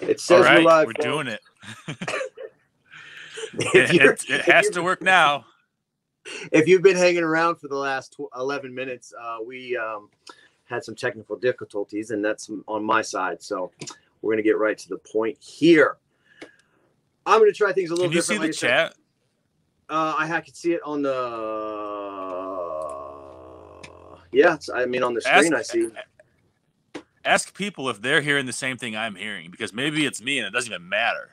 It says right, we're live. we're folks. doing it. It, it, has to work now. If you've been hanging around for the last tw- 11 minutes, uh, we um, had some technical difficulties, and that's on my side. So we're going to get right to the point here. I'm going to try things a little Can you see the chat? Uh, I, I can see it on the. Yeah, I mean on the screen I see. Ask people if they're hearing the same thing I'm hearing because maybe it's me and it doesn't even matter.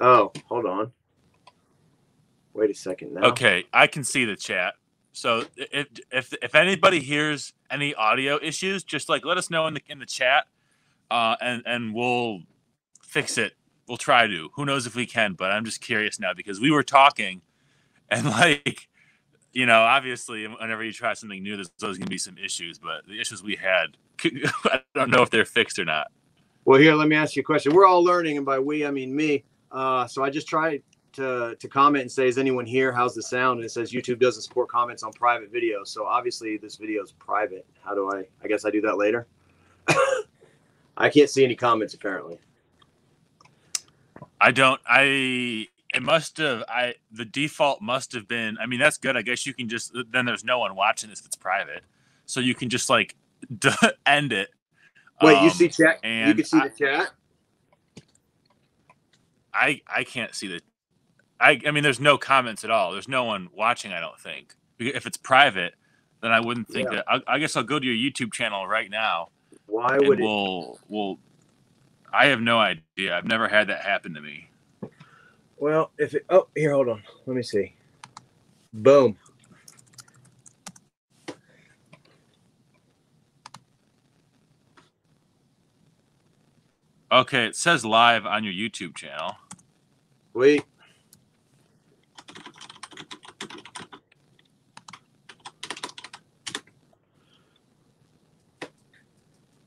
Oh, hold on. Wait a second now. Okay, I can see the chat. So if if if anybody hears any audio issues, just like let us know in the in the chat, uh, and and we'll fix it. We'll try to. Who knows if we can? But I'm just curious now because we were talking, and like, you know, obviously, whenever you try something new, there's always gonna be some issues. But the issues we had, I don't know if they're fixed or not. Well, here, let me ask you a question. We're all learning, and by we, I mean me. Uh, so I just tried to to comment and say, "Is anyone here? How's the sound?" And it says YouTube doesn't support comments on private videos. So obviously, this video is private. How do I? I guess I do that later. I can't see any comments apparently. I don't. I. It must have. I. The default must have been. I mean, that's good. I guess you can just. Then there's no one watching this if it's private, so you can just like d- end it. Wait, you Um, see chat? You can see I- the chat. I. I can't see the. I. I mean, there's no comments at all. There's no one watching. I don't think. If it's private, then I wouldn't think Yeah. that. I, I guess I'll go to your YouTube channel right now, Why would it? we'll. We'll. I have no idea. I've never had that happen to me. Well, if it. Oh, here, hold on. Let me see. Boom. Okay, it says live on your YouTube channel. Wait.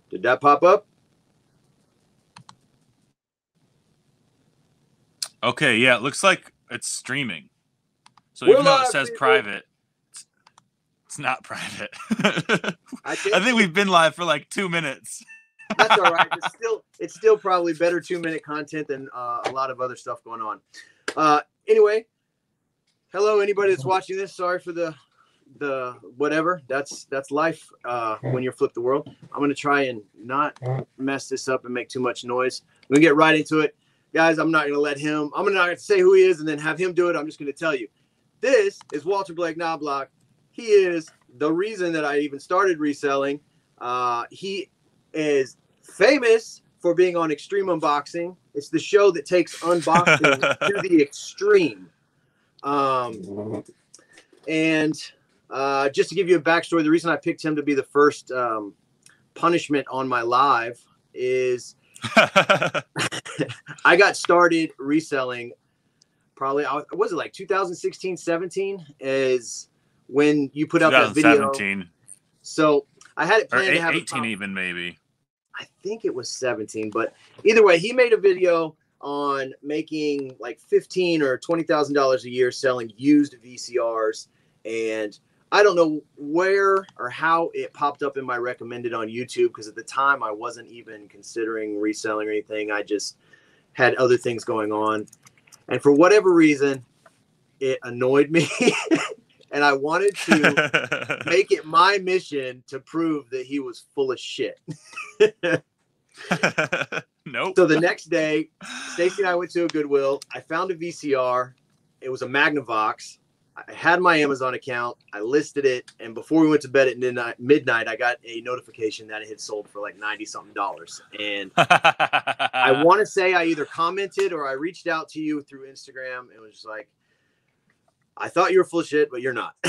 Did that pop up? Okay, yeah, it looks like it's streaming. So We're even though it says people. private, it's, it's not private. I think, I think we've been live for like two minutes. that's all right. It's still it's still probably better two minute content than uh, a lot of other stuff going on. Uh, anyway, hello anybody that's watching this. Sorry for the the whatever. That's that's life uh, when you're flip the world. I'm gonna try and not mess this up and make too much noise. We're gonna get right into it, guys. I'm not gonna let him. I'm gonna say who he is and then have him do it. I'm just gonna tell you. This is Walter Blake Knoblock. He is the reason that I even started reselling. Uh, he is famous for being on Extreme Unboxing. It's the show that takes unboxing to the extreme. Um, and uh, just to give you a backstory, the reason I picked him to be the first um, punishment on my live is I got started reselling probably, I was- it like 2016, 17 is when you put out that video. 2017 So I had it planned to eight- have a 18 even maybe. I think it was 17, but either way, he made a video on making like 15 or 20 thousand dollars a year selling used VCRs, and I don't know where or how it popped up in my recommended on YouTube because at the time I wasn't even considering reselling or anything. I just had other things going on, and for whatever reason, it annoyed me, and I wanted to make it my mission to prove that he was full of shit. nope. So the next day, Stacy and I went to a Goodwill. I found a VCR. It was a Magnavox. I had my Amazon account. I listed it, and before we went to bed at midnight, midnight I got a notification that it had sold for like ninety something dollars. And I want to say I either commented or I reached out to you through Instagram. and was just like, I thought you were full of shit, but you're not.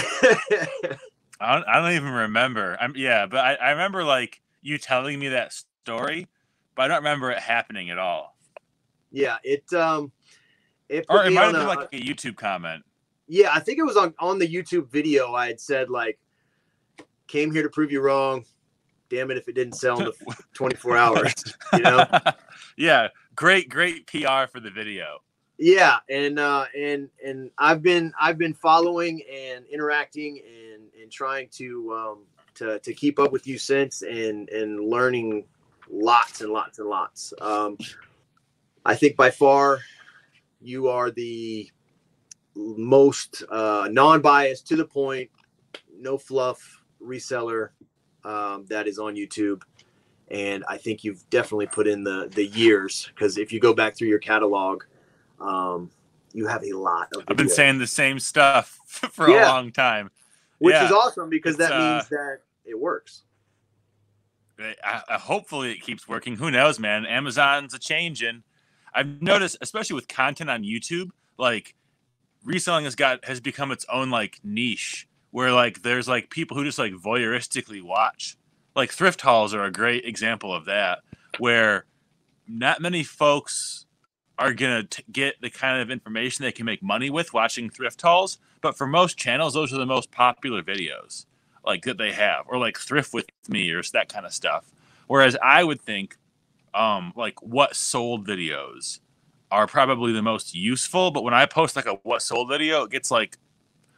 I don't, I don't even remember. I'm yeah, but I, I remember like you telling me that story, but I don't remember it happening at all. yeah, it um, it Or it might have been a- like a YouTube comment. Yeah, I think it was on on the YouTube video. I had said like, came here to prove you wrong. Damn it, if it didn't sell in the 24 hours, you know? yeah, great, great PR for the video. Yeah, and uh, and and I've been I've been following and interacting and and trying to um, to to keep up with you since and and learning lots and lots and lots. Um, I think by far you are the most uh, non-biased, to the point, no fluff reseller um, that is on YouTube. And I think you've definitely put in the the years because if you go back through your catalog, um, you have a lot of. I've been saying the same stuff for Yeah. a long time. which yeah, is awesome because that means uh, that it works. I, I, hopefully it keeps working. Who knows, man? Amazon's a changing. I've noticed, especially with content on YouTube, like reselling has got has become its own like niche where like there's like people who just like voyeuristically watch. Like thrift hauls are a great example of that, where not many folks are gonna t- get the kind of information they can make money with watching thrift hauls. But for most channels, those are the most popular videos like that they have, or like thrift with me, or that kind of stuff. Whereas I would think, um, like what sold videos are probably the most useful. But when I post like a what sold video, it gets like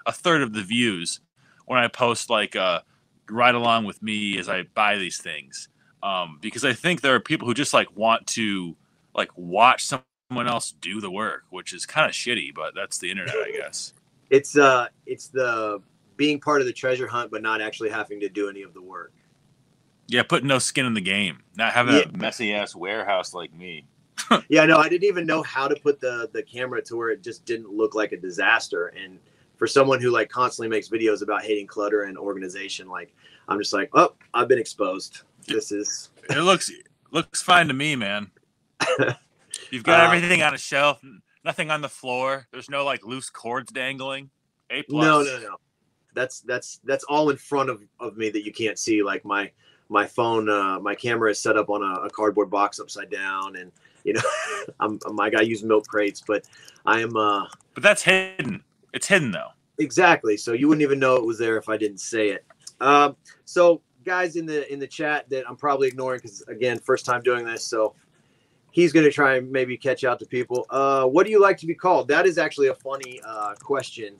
a third of the views. When I post like a ride along with me as I buy these things, um, because I think there are people who just like want to like watch someone else do the work, which is kind of shitty, but that's the internet, I guess. It's uh, it's the being part of the treasure hunt, but not actually having to do any of the work. Yeah, putting no skin in the game, not having Yeah. a messy ass warehouse like me. Yeah, no, I didn't even know how to put the the camera to where it just didn't look like a disaster. And for someone who like constantly makes videos about hating clutter and organization, like I'm just like, oh, I've been exposed. This is It looks looks fine to me, man. You've got Uh, everything on a shelf, nothing on the floor. There's no like loose cords dangling. A plus. no, no, no. That's that's that's all in front of of me that you can't see. Like my my phone, uh, my camera is set up on a, a cardboard box upside down, and you know, I'm my guy used milk crates, but I am uh But that's hidden. It's hidden though. Exactly. So you wouldn't even know it was there if I didn't say it. Um, so guys in the in the chat that I'm probably ignoring because again, first time doing this, so he's gonna try and maybe catch out to people. Uh, what do you like to be called? That is actually a funny uh, question.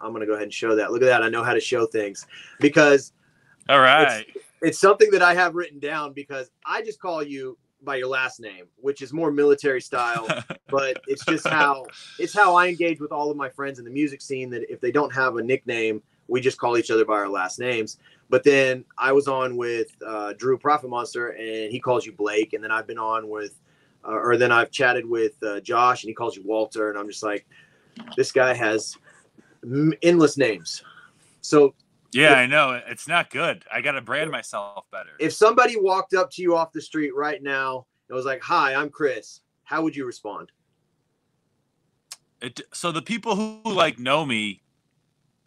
I'm gonna go ahead and show that. Look at that. I know how to show things because All right. it's something that I have written down because I just call you by your last name, which is more military style but it's just how it's how I engage with all of my friends in the music scene. That if they don't have a nickname, we just call each other by our last names. But then I was on with uh, Drew Profit Monster, and he calls you Blake. And then I've been on with, uh, or then I've chatted with uh, Josh, and he calls you Walter. And I'm just like, this guy has m- endless names. So yeah, I know. It's not good. I gotta brand myself better. if somebody walked up to you off the street right now and was like, "Hi, I'm Chris," how would you respond? It, so the people who like know me,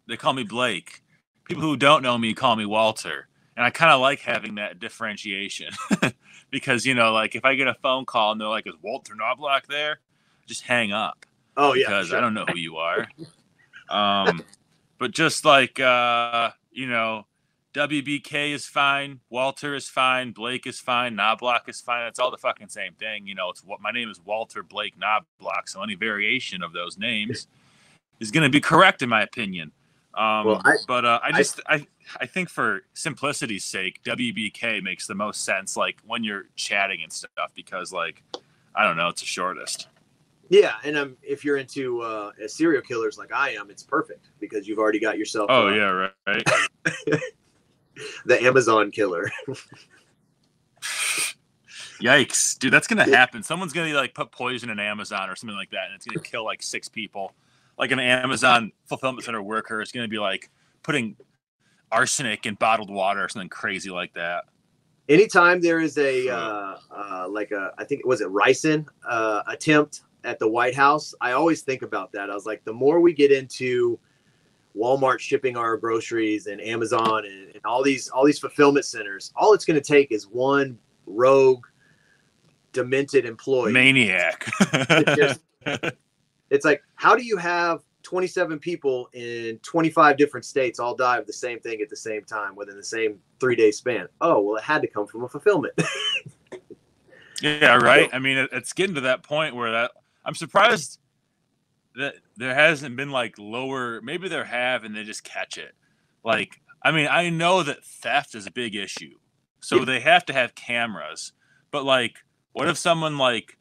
they call me Blake. People who don't know me call me Walter, and I kind of like having that differentiation because you know, like if I get a phone call and they're like, "Is Walter Knoblock there?" Just hang up Oh yeah, because sure. I don't know who you are. um, but just like uh, you know, WBK is fine, Walter is fine, Blake is fine, Knoblock is fine. It's all the fucking same thing. You know, it's what my name is Walter Blake Knoblock. So any variation of those names is going to be correct in my opinion. Um, Well, I- but uh, I I- just I I think for simplicity's sake, WBK makes the most sense. Like when you're chatting and stuff, because like I don't know, it's the shortest. Yeah, and um, if you're into uh, serial killers like I am, it's perfect because you've already got yourself. Oh uh, yeah, right. right. the Amazon killer. Yikes, dude, that's gonna happen. Someone's gonna like put poison in Amazon or something like that, and it's gonna kill like six people. Like an Amazon fulfillment center worker is gonna be like putting arsenic in bottled water or something crazy like that. Anytime there is a uh, uh, like a, I think was it ricin uh, attempt at the White House, I always think about that. I was like, the more we get into Walmart shipping our groceries and Amazon and, and all these all these fulfillment centers, all it's going to take is one rogue, demented employee. Maniac. just- it's like how do you have 27 people in 25 different states all die of the same thing at the same time within the same three day span oh well it had to come from a fulfillment yeah, right. I mean, it's getting to that point where that I'm surprised that there hasn't been like lower. Maybe there have, and they just catch it. Like I mean, I know that theft is a big issue, so Yeah. they have to have cameras. But like, what if someone like,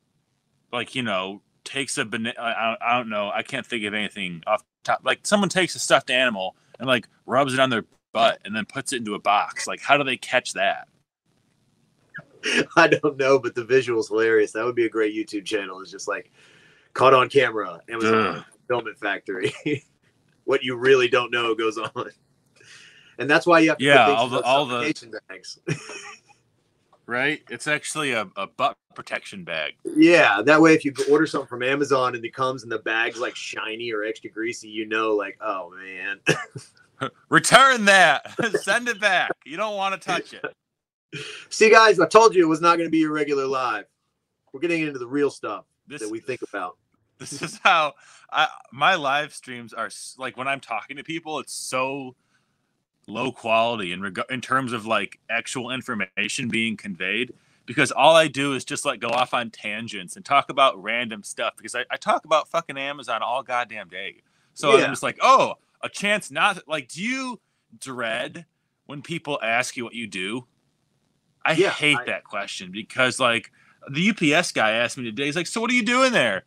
like you know, takes a banana? I, I- I don't know. I can't think of anything off top. Like someone takes a stuffed animal and like rubs it on their butt and then puts it into a box. Like, how do they catch that? I don't know, but the visual's hilarious. That would be a great YouTube channel. It's just like caught on camera, Amazon Ugh. Filament Factory. what you really don't know goes on. And that's why you have to Yeah, put things all the- all the- bags. Right? It's actually a, a butt protection bag. yeah, that way if you order something from Amazon and it comes and the bag's like shiny or extra greasy, you know, like, oh man. Return that. Send it back. You don't want to touch it. See, guys, I told you it was not going to be your regular live. We're getting into the real stuff This that we think about. this is how I my live streams are like when I'm talking to people it's so low quality in reg- in terms of like actual information being conveyed because all I do is just like go off on tangents and talk about random stuff because I, I talk about fucking Amazon all goddamn day. So Yeah. I'm just like, oh, a chance not like do you dread when people ask you what you do? I Yeah, hate I- that question because like the UPS guy asked me today, he's like, So what are you doing there?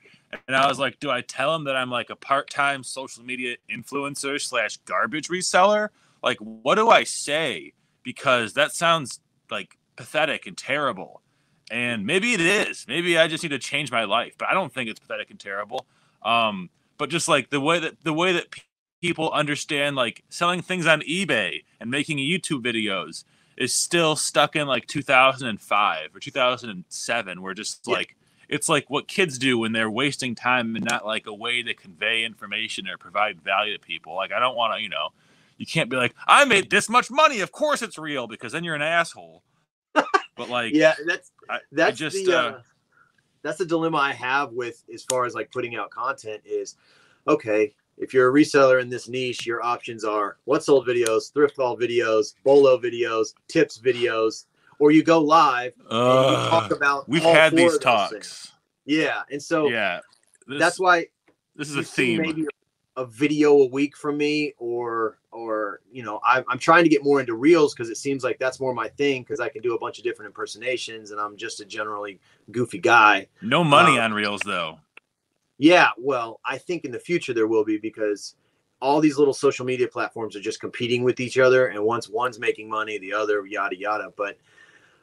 And I was like, Do I tell him that I'm like a part-time social media influencer slash garbage reseller? Like, what do I say? Because that sounds like pathetic and terrible. And maybe it is. Maybe I just need to change my life, but I don't think it's pathetic and terrible. Um, but just like the way that the way that people understand like selling things on eBay and making YouTube videos is still stuck in like 2005 or 2007 where just Yeah. like it's like what kids do when they're wasting time and not like a way to convey information or provide value to people like i don't want to you know you can't be like i made this much money of course it's real because then you're an asshole but like Yeah, that's I- I that's just, the uh, uh, that's the dilemma I have with as far as like putting out content is okay. If you're a reseller in this niche, your options are what's sold videos, thrift haul videos, bolo videos, tips videos, or you go live and you talk uh, about. we've all had these things. talks. Yeah, and so yeah. This, that's why this is a theme. maybe a video a week from me or or you know I, i'm trying to get more into reels because it seems like that's more my thing because i can do a bunch of different impersonations and i'm just a generally goofy guy. No money uh, on reels though. Yeah well i think in the future there will be because all these little social media platforms are just competing with each other and once one's making money the other yada yada but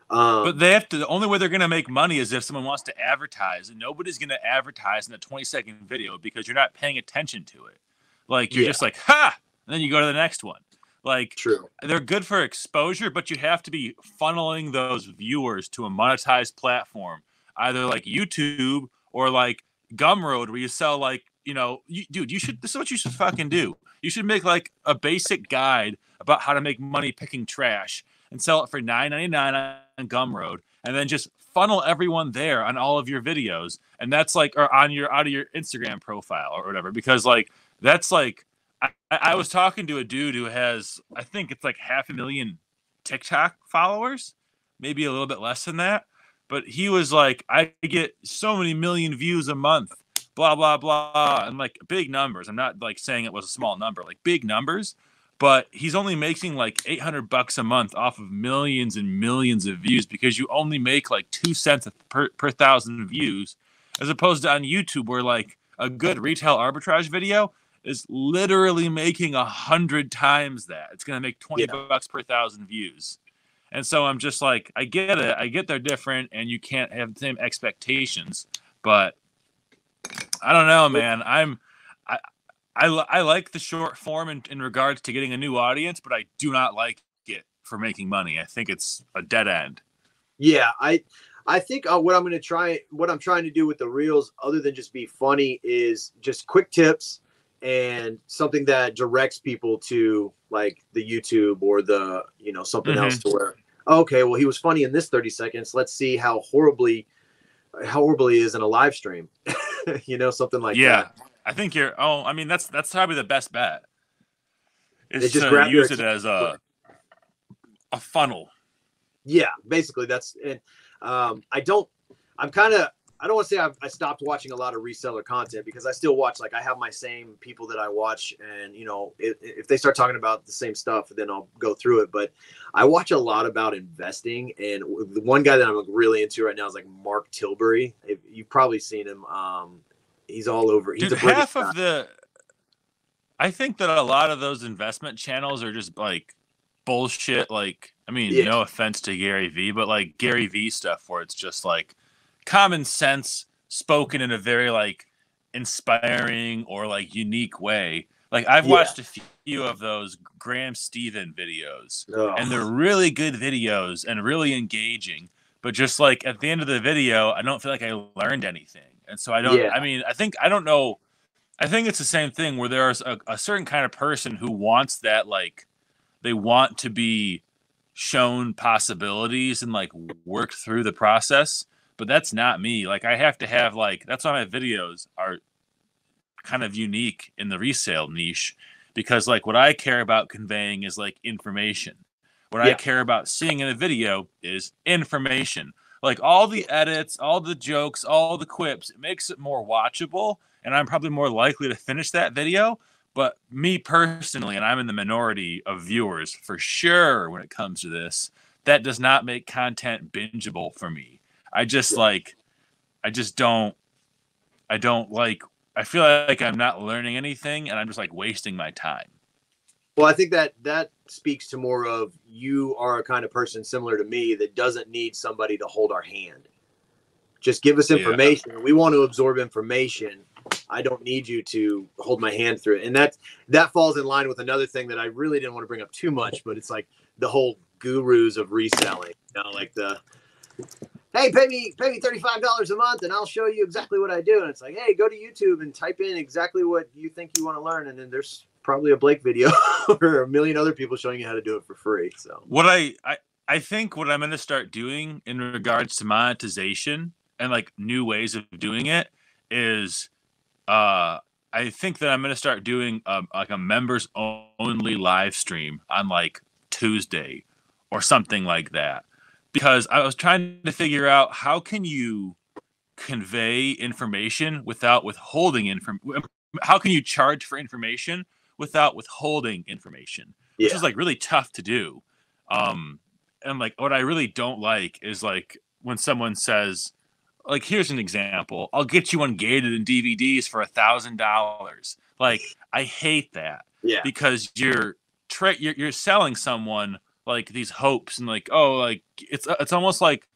um But they have to. The only way they're going to make money is if someone wants to advertise, and nobody's going to advertise in a 20 second video because you're not paying attention to it. Like you're Yeah. just like, ha, and then you go to the next one. Like true they're good for exposure, but you have to be funneling those viewers to a monetized platform, either like YouTube or like Gumroad, where you sell like, you know, you, dude, you should. This is what you should fucking do. You should make like a basic guide about how to make money picking trash and sell it for nine ninety nine on Gumroad, and then just funnel everyone there on all of your videos, and that's like or on your out of your Instagram profile or whatever, because like that's like I I was talking to a dude who has I think it's like half a million TikTok followers, maybe a little bit less than that, but he was like I get so many million views a month. Blah blah blah, and like big numbers. I'm not like saying it was a small number, like big numbers but he's only making like 800 bucks a month off of millions and millions of views because you only make like two cents per, per thousand views as opposed to on youtube where like a good retail arbitrage video is literally making a hundred times that. It's going to make 20 Yeah. bucks per thousand views. And so i'm just like i get it. I get they're different and you can't have the same expectations but i don't know man. I'm I, li- I like the short form in, in regards to getting a new audience, but I do not like it for making money. I think it's a dead end. Yeah, I I think uh, what I'm going to try what I'm trying to do with the reels other than just be funny is just quick tips and something that directs people to like the YouTube or the, you know, something else to where okay, well he was funny in this 30 seconds. Let's see how horribly how horribly he is in a live stream. you know, something like yeah, that. I think you're. Oh, I mean that's that's probably the best bet. Is just to grab use it as a a funnel. Yeah, basically that's and um I don't I'm kind of I don't want to say I've, I stopped watching a lot of reseller content because I still watch. Like I have my same people that I watch, and you know, if, if they start talking about the same stuff, then I'll go through it. But I watch a lot about investing, and the one guy that I'm really into right now is like Mark Tilbury. You've probably seen him. Um, he's all over. He's Dude, half of the. I think that a lot of those investment channels are just like bullshit. Like, I mean, yeah. no offense to Gary Vee, but like Gary Vee stuff where it's just like common sense spoken in a very like inspiring or like unique way. Like I've yeah. watched a few of those Graham Stephan videos, oh. and they're really good videos and really engaging. But just like at the end of the video, I don't feel like I learned anything, and so I don't. Yeah. I mean, I think I don't know. I think it's the same thing where there's a, a certain kind of person who wants that like they want to be shown possibilities and like worked through the process but that's not me. Like I have to have like that's why my videos are kind of unique in the resale niche because like what I care about conveying is like information. What yeah. I care about seeing in a video is information. Like all the edits, all the jokes, all the quips, it makes it more watchable and I'm probably more likely to finish that video. But me personally, and I'm in the minority of viewers for sure when it comes to this, that does not make content bingeable for me. I just like I just don't I don't like I feel like I'm not learning anything and I'm just like wasting my time. Well, I think that that speaks to more of you are a kind of person similar to me that doesn't need somebody to hold our hand. Just give us information. Yeah. We want to absorb information. I don't need you to hold my hand through it. And that that falls in line with another thing that I really didn't want to bring up too much, but it's like the whole gurus of reselling. You know, like the hey, pay me pay me thirty five dollars a month, and I'll show you exactly what I do. And it's like, hey, go to YouTube and type in exactly what you think you want to learn, and then there's probably a Blake video or a million other people showing you how to do it for free. So what I I, I think what I'm going to start doing in regards to monetization and like new ways of doing it is uh I think that I'm going to start doing a, like a members only live stream on like Tuesday or something like that because I was trying to figure out how can you convey information without withholding information. How can you charge for information without withholding information? Yeah. Which is like really tough to do. Um, and like what I really don't like is like when someone says, like, here's an example. I'll get you ungated in DVDs for a thousand dollars. Like, I hate that. Yeah. Because you're tra- you're, you're selling someone like these hopes and like oh like it's it's almost like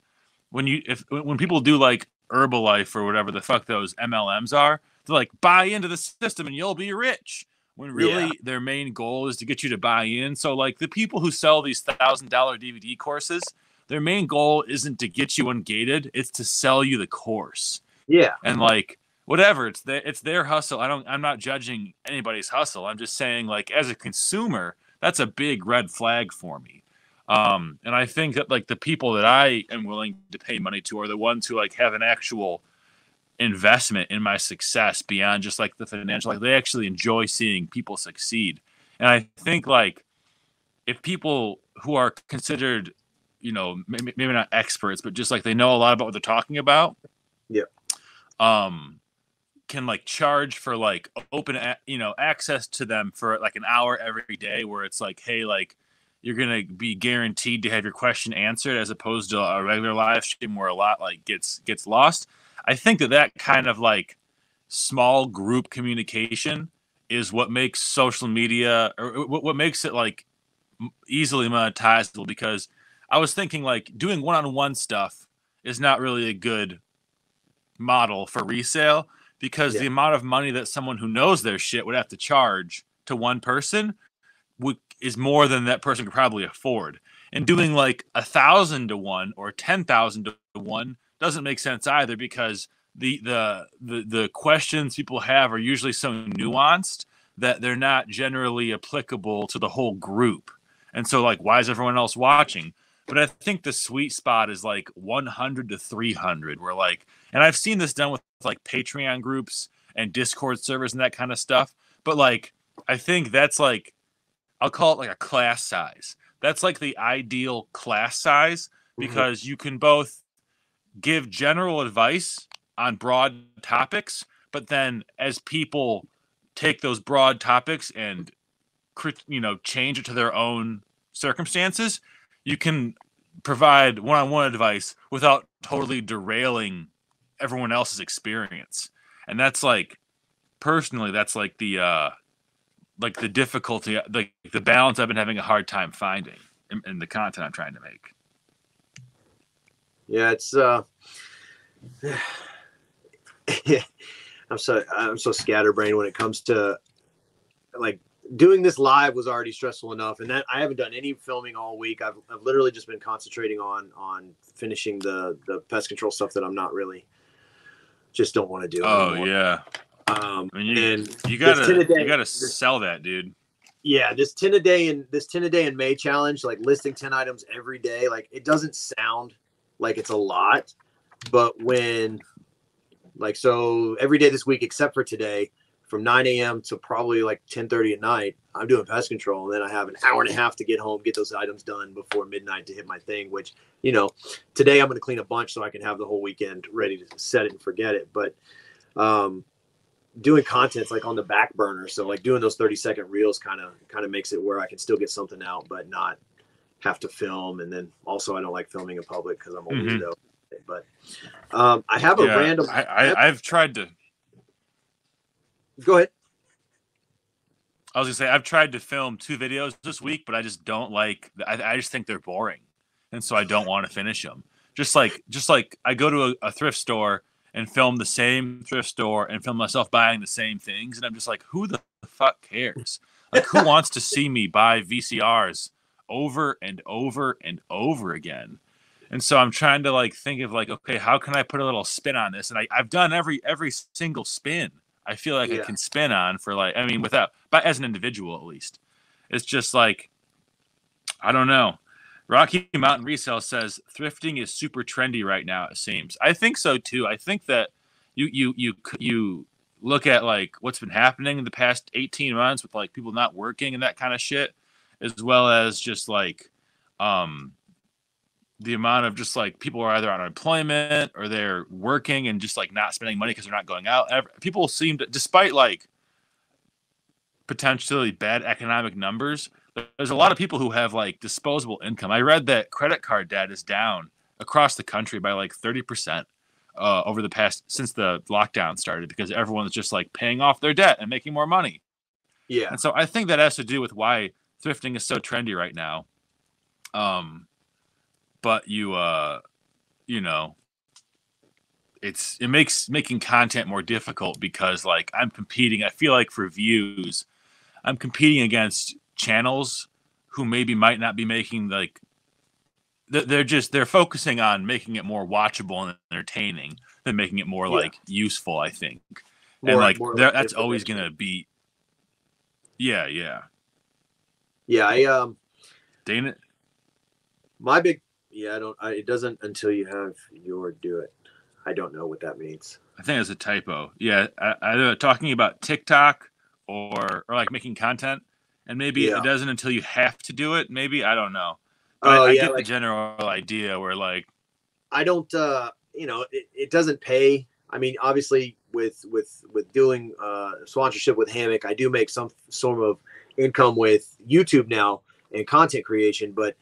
when you if when people do like Herbalife or whatever the fuck those MLMs are, they're like buy into the system and you'll be rich. When really yeah. their main goal is to get you to buy in. So like the people who sell these thousand dollar DVD courses, their main goal isn't to get you ungated; it's to sell you the course. Yeah, and like whatever, it's their it's their hustle. I don't. I'm not judging anybody's hustle. I'm just saying like as a consumer, that's a big red flag for me. Um, and I think that like the people that I am willing to pay money to are the ones who like have an actual investment in my success beyond just like the financial. Like they actually enjoy seeing people succeed. And I think like if people who are considered, you know, maybe, maybe not experts, but just like they know a lot about what they're talking about. Yeah. Um, can like charge for like open, you know, access to them for like an hour every day, where it's like, hey, like you're gonna be guaranteed to have your question answered as opposed to a regular live stream where a lot like gets gets lost. I think that that kind of like small group communication is what makes social media or what makes it like easily monetizable because I was thinking like doing one-on-one stuff is not really a good model for resale because yeah. the amount of money that someone who knows their shit would have to charge to one person would is more than that person could probably afford. And mm-hmm. doing like a thousand to one or ten thousand to one doesn't make sense either because the, the the the questions people have are usually so nuanced that they're not generally applicable to the whole group. And so like why is everyone else watching? But I think the sweet spot is like 100 to 300 where like and I've seen this done with like Patreon groups and Discord servers and that kind of stuff. But like I think that's like I'll call it like a class size. That's like the ideal class size mm-hmm. because mm-hmm. you can both give general advice on broad topics, but then as people take those broad topics and you know change it to their own circumstances, you can provide one-on-one advice without totally derailing everyone else's experience. And that's like personally that's like the uh like the difficulty like the balance I've been having a hard time finding in, in the content I'm trying to make. Yeah, it's uh I'm so I'm so scatterbrained when it comes to like doing this live was already stressful enough and that I haven't done any filming all week. I've, I've literally just been concentrating on on finishing the the pest control stuff that I'm not really just don't want to do. Oh anymore. yeah. Um I mean, you, and you gotta day, you gotta sell that dude. Yeah, this 10 a day and this 10 a day in May challenge, like listing 10 items every day, like it doesn't sound like it's a lot, but when like so every day this week except for today, from 9 a.m. to probably like 10:30 at night, I'm doing pest control, and then I have an hour and a half to get home, get those items done before midnight to hit my thing. Which you know, today I'm going to clean a bunch so I can have the whole weekend ready to set it and forget it. But um, doing content's like on the back burner, so like doing those 30 second reels kind of kind of makes it where I can still get something out, but not have to film. And then also I don't like filming in public because I'm a mm-hmm. weirdo. But um, I have a yeah, random. I, I I've tried to Go ahead. I was gonna say I've tried to film two videos this week, but I just don't like. I, I just think they're boring, and so I don't want to finish them. Just like, just like I go to a, a, thrift store and film the same thrift store and film myself buying the same things, and I'm just like, who the fuck cares? Like, who wants to see me buy VCRs over and over and over again? And so I'm trying to like think of like, okay, how can I put a little spin on this? And I, I've done every every single spin I feel like yeah. I can spin on for like I mean without but as an individual at least. It's just like I don't know. Rocky Mountain Resale says thrifting is super trendy right now it seems. I think so too. I think that you you you you look at like what's been happening in the past 18 months with like people not working and that kind of shit as well as just like um the amount of just like people are either on unemployment or they're working and just like not spending money because they're not going out. People seem to, despite like potentially bad economic numbers, there's a lot of people who have like disposable income. I read that credit card debt is down across the country by like 30% uh, over the past since the lockdown started because everyone's just like paying off their debt and making more money. Yeah. And so I think that has to do with why thrifting is so trendy right now. Um, but you uh you know it's it makes making content more difficult because like I'm competing I feel like for views I'm competing against channels who maybe might not be making like they're just they're focusing on making it more watchable and entertaining than making it more yeah. like useful i think more, and like that's always gonna be yeah yeah yeah i um dana my big yeah, I don't. I, it doesn't until you have your do it. I don't know what that means. I think it's a typo. Yeah, either talking about TikTok or or like making content, and maybe yeah. it doesn't until you have to do it. Maybe I don't know. But oh, I, I yeah, get like, the general idea where like I don't. uh You know, it, it doesn't pay. I mean, obviously, with with with doing uh sponsorship with Hammoq, I do make some sort of income with YouTube now and content creation, but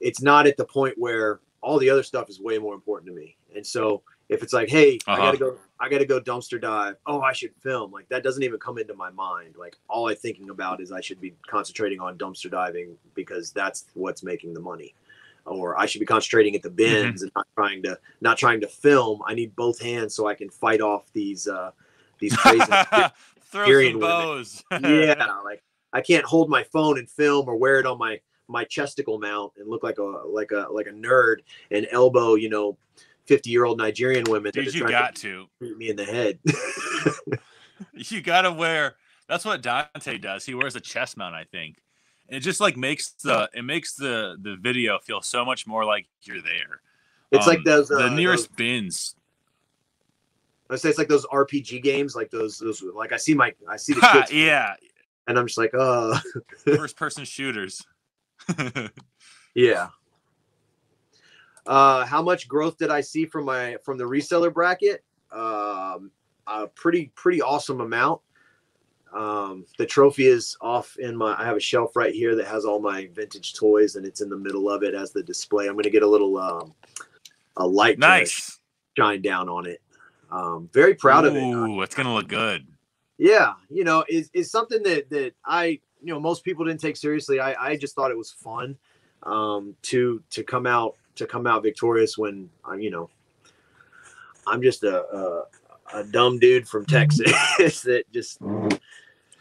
it's not at the point where all the other stuff is way more important to me. And so if it's like, hey, uh-huh. I gotta go, I gotta go dumpster dive. Oh, I should film. Like that doesn't even come into my mind. Like all I'm thinking about is I should be concentrating on dumpster diving because that's what's making the money. Or I should be concentrating at the mm-hmm. bins mm-hmm. and not trying to not trying to film. I need both hands so I can fight off these uh these crazy Throw some bows. yeah, like I can't hold my phone and film or wear it on my my chesticle mount and look like a like a like a nerd and elbow you know 50 year old nigerian women Dude, you got to, to me in the head. You gotta wear that's what dante does. He wears a chest mount i think. And it just like makes the it makes the the video feel so much more like you're there. It's um, like those uh, the nearest those, bins. I say it's like those RPG games, like those those like I see my I see the kids, yeah, and I'm just like, oh, first person shooters. yeah. Uh, how much growth did I see from my from the reseller bracket? um, a pretty pretty awesome amount. Um, the trophy is off in my. I have a shelf right here that has all my vintage toys, and it's in the middle of it as the display. I'm going to get a little um, a light Nice. shine down on it. Um, very proud of it. Ooh, it's gonna look good. Yeah, you know, is is something that that I you know most people didn't take seriously. I I just thought it was fun um, to to come out to come out victorious when I you know I'm just a a, a dumb dude from Texas that just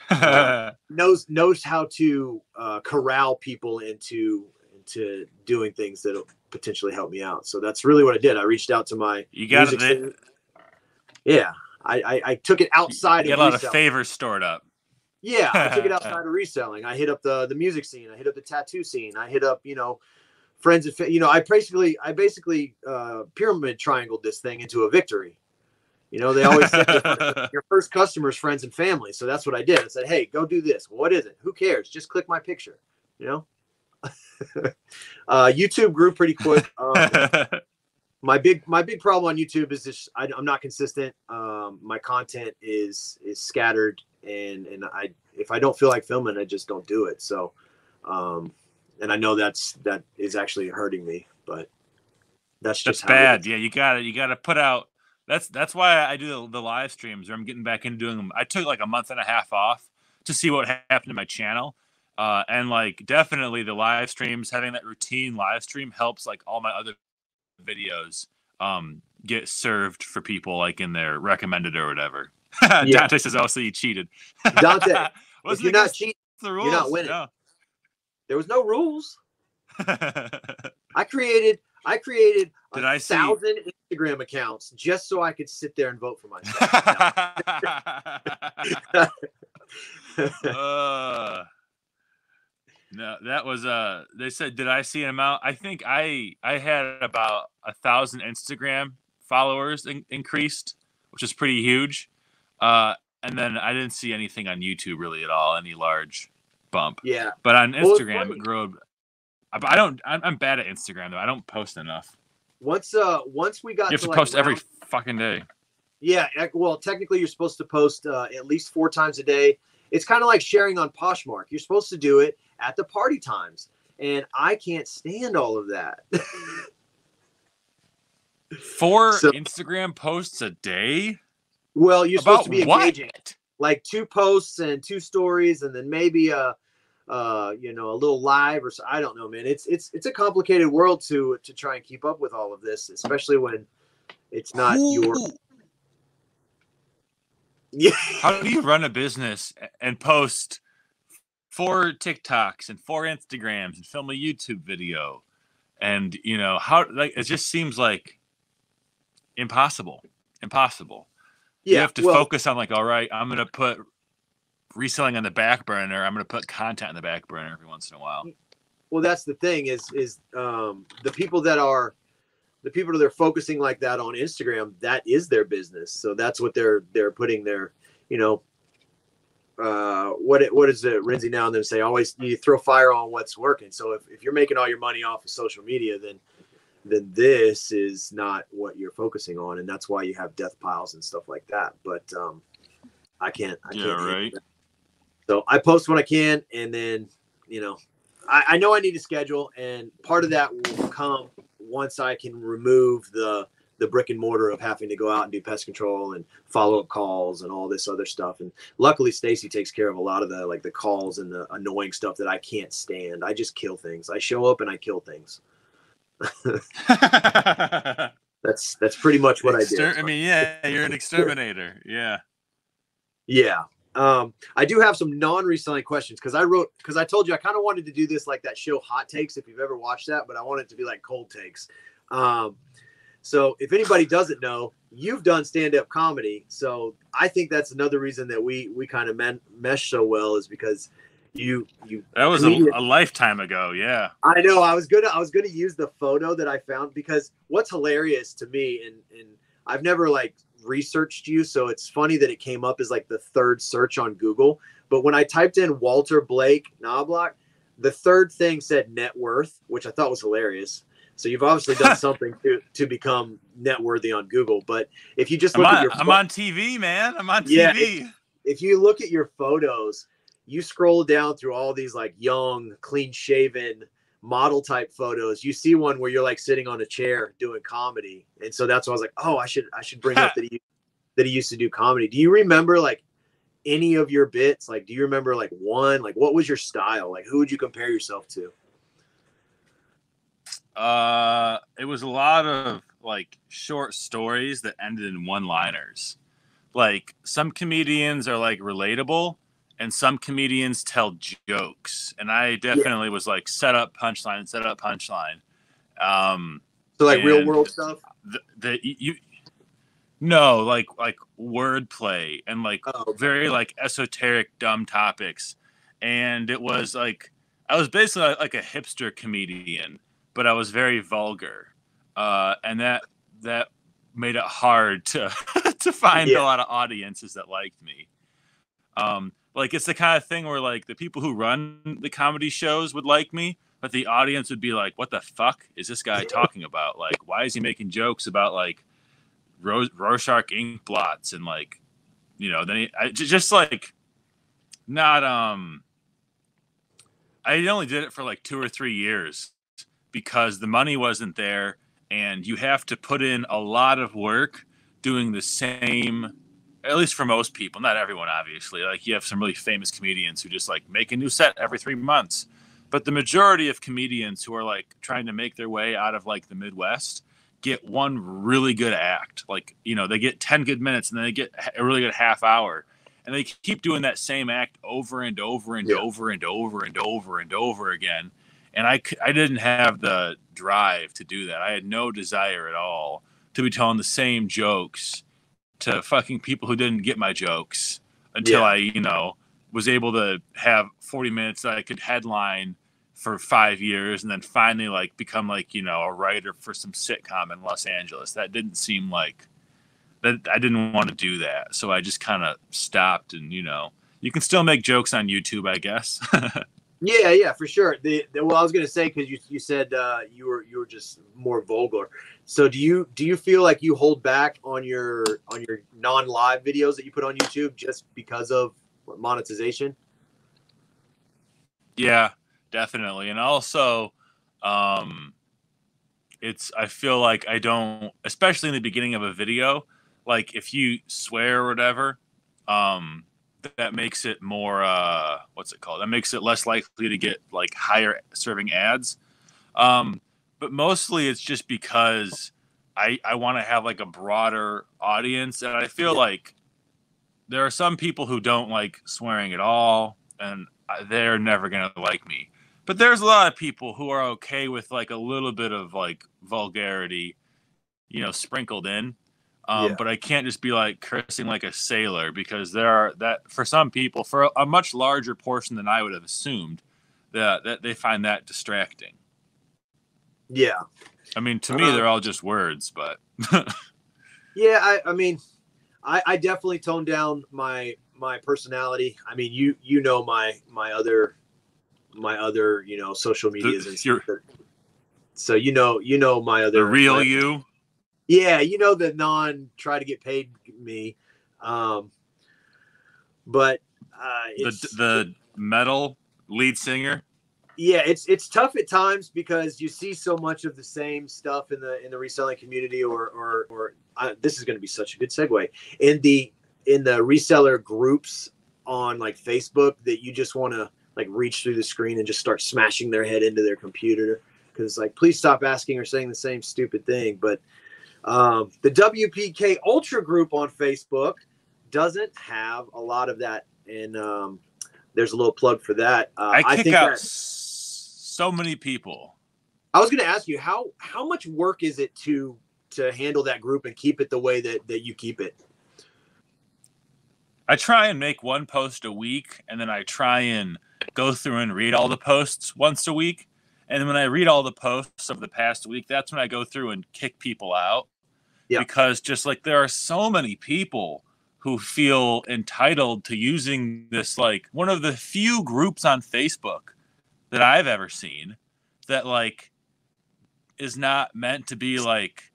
knows knows how to uh, corral people into into doing things that'll potentially help me out. So that's really what I did. I reached out to my you got it. Yeah, I, I I took it outside You of got a lot of favors stored up. Yeah, I took it outside of reselling. I hit up the the music scene. I hit up the tattoo scene. I hit up you know friends and fa- you know I basically I basically uh, pyramid triangled this thing into a victory. You know they always say your- your first customers, friends, and family. So that's what I did. I said, hey, go do this. What is it? Who cares? Just click my picture. You know. uh, YouTube grew pretty quick. Um, my big my big problem on YouTube is just I, I'm not consistent. Um, my content is is scattered, and and I if I don't feel like filming, I just don't do it. So, um, and I know that's that is actually hurting me, but that's That's just it bad. Yeah, you got to You got to put out. That's that's why I do the, the live streams. Or I'm getting back into doing them. I took like a month and a half off to see what happened to my channel, uh, and like definitely the live streams, having that routine live stream helps like all my other videos um, get served for people like in their recommended or whatever. Dante says, "Oh, so you cheated." Dante, if you're not cheating, the rules. you're not winning. No. there was no rules. I created I created a Did I see- thousand Instagram accounts just so I could sit there and vote for myself. uh, no, that was uh. They said, did I see an amount? I think I I had about a thousand Instagram followers in, increased, which is pretty huge. Uh, and then I didn't see anything on YouTube really at all, any large bump. yeah, But on Instagram, funny. it grew. I, I don't. I'm, I'm bad at Instagram though. I don't post enough. once uh once we got You have to like, post every round- fucking day. Yeah, well, technically, you're supposed to post uh, at least four times a day. It's kind of like sharing on Poshmark. You're supposed to do it at the party times, and I can't stand all of that. Four So- Instagram posts a day. well, you're About supposed to be what? engaging, like two posts and two stories, and then maybe a, uh, you know, a little live or so. I don't know, man. It's it's it's a complicated world to to try and keep up with all of this, especially when it's not your. Yeah, How do you run a business and post four TikToks and four Instagrams and film a YouTube video? And you know how like it just seems like impossible. Impossible. yeah. you have to well, focus on like, all right, I'm gonna put reselling on the back burner. I'm gonna put content on the back burner every once in a while. well that's the thing is is um the people that are the people that are focusing like that on instagram that is their business so that's what they're they're putting their you know uh what it, what is it Renzi now and then say always you throw fire on what's working. So if, if you're making all your money off of social media then then this is not what you're focusing on and that's why you have death piles and stuff like that. But um i can't i Yeah, can't right. so i post when i can and then you know I, I know I need a schedule, and part of that will come once I can remove the the brick and mortar of having to go out and do pest control and follow up calls and all this other stuff. And luckily, Stacy takes care of a lot of the like the calls and the annoying stuff that I can't stand. I just kill things. I show up and I kill things. That's that's pretty much what I Exter- do. I mean, yeah, you're an exterminator. Yeah. Yeah. Um, I do have some non-reselling questions because I wrote because I told you I kind of wanted to do this like that show Hot Takes if you've ever watched that, but I want it to be like cold takes. Um, so if anybody doesn't know, you've done stand-up comedy, so I think that's another reason that we we kind of men- mesh so well is because you you That was a, a lifetime ago. Yeah. I know I was gonna I was gonna use the photo that I found because what's hilarious to me and and I've never like researched you, so it's funny that it came up as like the third search on Google. But when I typed in Walter Blake Knoblock, the third thing said net worth, which I thought was hilarious. So you've obviously done something to to become net worthy on Google. But if you just I'm look at on, your I'm on TV, man. I'm on Yeah, TV. if you look at your photos, you scroll down through all these like young, clean shaven model type photos. You see one where you're like sitting on a chair doing comedy, and so that's why I was like, oh, I should I should bring up that he that he used to do comedy. Do you remember like any of your bits? Like, do you remember like one? Like, what was your style? Like, who would you compare yourself to? Uh, it was a lot of like short stories that ended in one-liners. Like some comedians are like relatable, and some comedians tell jokes. And I definitely was like set up punchline, set up punchline. Um, So like real world stuff. the, the you no like like wordplay and like Oh, very like esoteric dumb topics and it was like i was basically like a hipster comedian but i was very vulgar. Uh and that that made it hard to to find Yeah. a lot of audiences that liked me. Um like it's the kind of thing where like the people who run the comedy shows would like me but the audience would be like what the fuck is this guy talking about? Like why is he making jokes about like Ro- rorschach ink blots and like you know then he, I, j- just like not um i only did it for like two or three years because the money wasn't there and you have to put in a lot of work doing the same at least for most people not everyone obviously. Like you have some really famous comedians who just like make a new set every three months. But the majority of comedians who are like trying to make their way out of like the midwest get one really good act. Like you know they get 10 good minutes and then they get a really good half hour and they keep doing that same act over and over and Yeah. over and over and over and over again and I, I didn't have the drive to do that. I had no desire at all to be telling the same jokes to fucking people who didn't get my jokes until Yeah. i you know was able to have 40 minutes that i could headline for five years and then finally like become like you know a writer for some sitcom in los angeles. That didn't seem like that i didn't want to do that. So i just kind of stopped and you know you can still make jokes on youtube i guess Yeah, yeah, for sure. The, the well, I was gonna say because you you said uh, you were you were just more vulgar. So do you do you feel like you hold back on your on your non live videos that you put on YouTube just because of monetization? Yeah, definitely. And also, um, it's I feel like I don't, especially in the beginning of a video, like if you swear or whatever, um, that makes it more uh, what's it called? That makes it less likely to get like higher serving ads. Um, but mostly it's just because I I want to have like a broader audience, and I feel like there are some people who don't like swearing at all, and they're never gonna like me. But there's a lot of people who are okay with like a little bit of like vulgarity, you know, sprinkled in. Um, Yeah. But I can't just be like cursing like a sailor because there are that for some people, for a, much larger portion than I would have assumed, that that they find that distracting. Yeah, I mean, to me, Uh, they're all just words, but yeah. I I mean, I I definitely toned down my my personality. I mean, you you know my my other my other you know social medias and stuff. So you know you know my other the real my- you. Yeah, you know the non try to get paid me. Um but uh the the metal lead singer. yeah, it's it's tough at times because you see so much of the same stuff in the in the reselling community or or or uh, this is going to be such a good segue in the in the reseller groups on like Facebook that you just want to like reach through the screen and just start smashing their head into their computer because it's like please stop asking or saying the same stupid thing but um, the WBK Ultra group on Facebook doesn't have a lot of that and um, there's a little plug for that uh, I kick think out that- so many people. I was going to ask you how how much work is it to to handle that group and keep it the way that that you keep it? I try and make one post a week, and then I try and go through and read all the posts once a week. And when I read all the posts of the past week, that's when I go through and kick people out. Yeah. Because just like there are so many people who feel entitled to using this, like one of the few groups on Facebook that I've ever seen that like is not meant to be like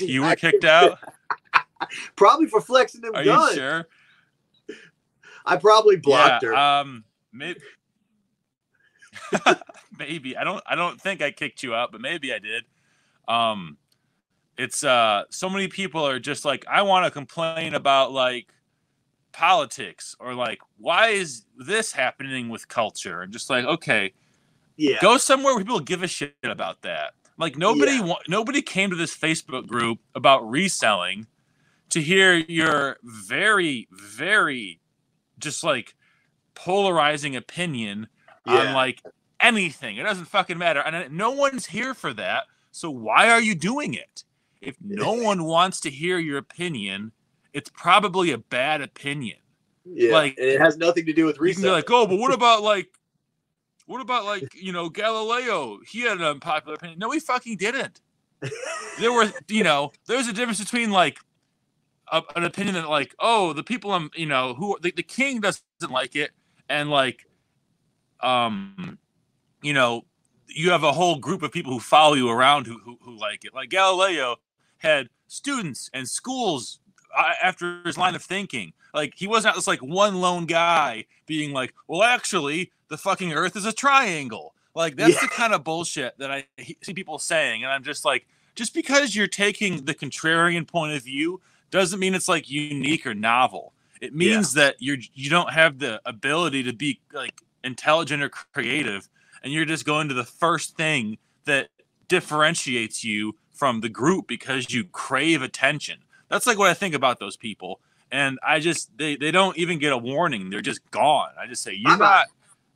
you were kicked out. Probably for flexing them Are guns. you sure? I probably blocked yeah, her. Um, maybe. maybe I don't. I don't think I kicked you out, but maybe I did. Um, it's uh, so many people are just like, I want to complain about like politics or like why is this happening with culture and just like okay yeah. go somewhere where people give a shit about that like nobody Yeah. wa- nobody came to this facebook group about reselling to hear your very very just like polarizing opinion on like anything it doesn't fucking matter and no one's here for that so why are you doing it if no one wants to hear your opinion it's probably a bad opinion yeah. like- and it has nothing to do with research. like, oh, but what about like, what about like, you know, Galileo? He had an unpopular opinion. No, he fucking didn't. There were, you know, there's a difference between like a, an opinion that like, oh, the people I'm, you know, who the, the king doesn't like it, and like, um, you know, you have a whole group of people who follow you around who who, who like it. Like Galileo had students and schools uh, after his line of thinking. Like he wasn't just like one lone guy being like, well, actually, the fucking Earth is a triangle. Like that's the kind of bullshit that I see people saying, and I'm just like, just because you're taking the contrarian point of view doesn't mean it's like unique or novel. It means that you're you don't have the ability to be like intelligent or creative, and you're just going to the first thing that differentiates you from the group because you crave attention. That's like what I think about those people. And I just they, they don't even get a warning. They're just gone. I just say you're not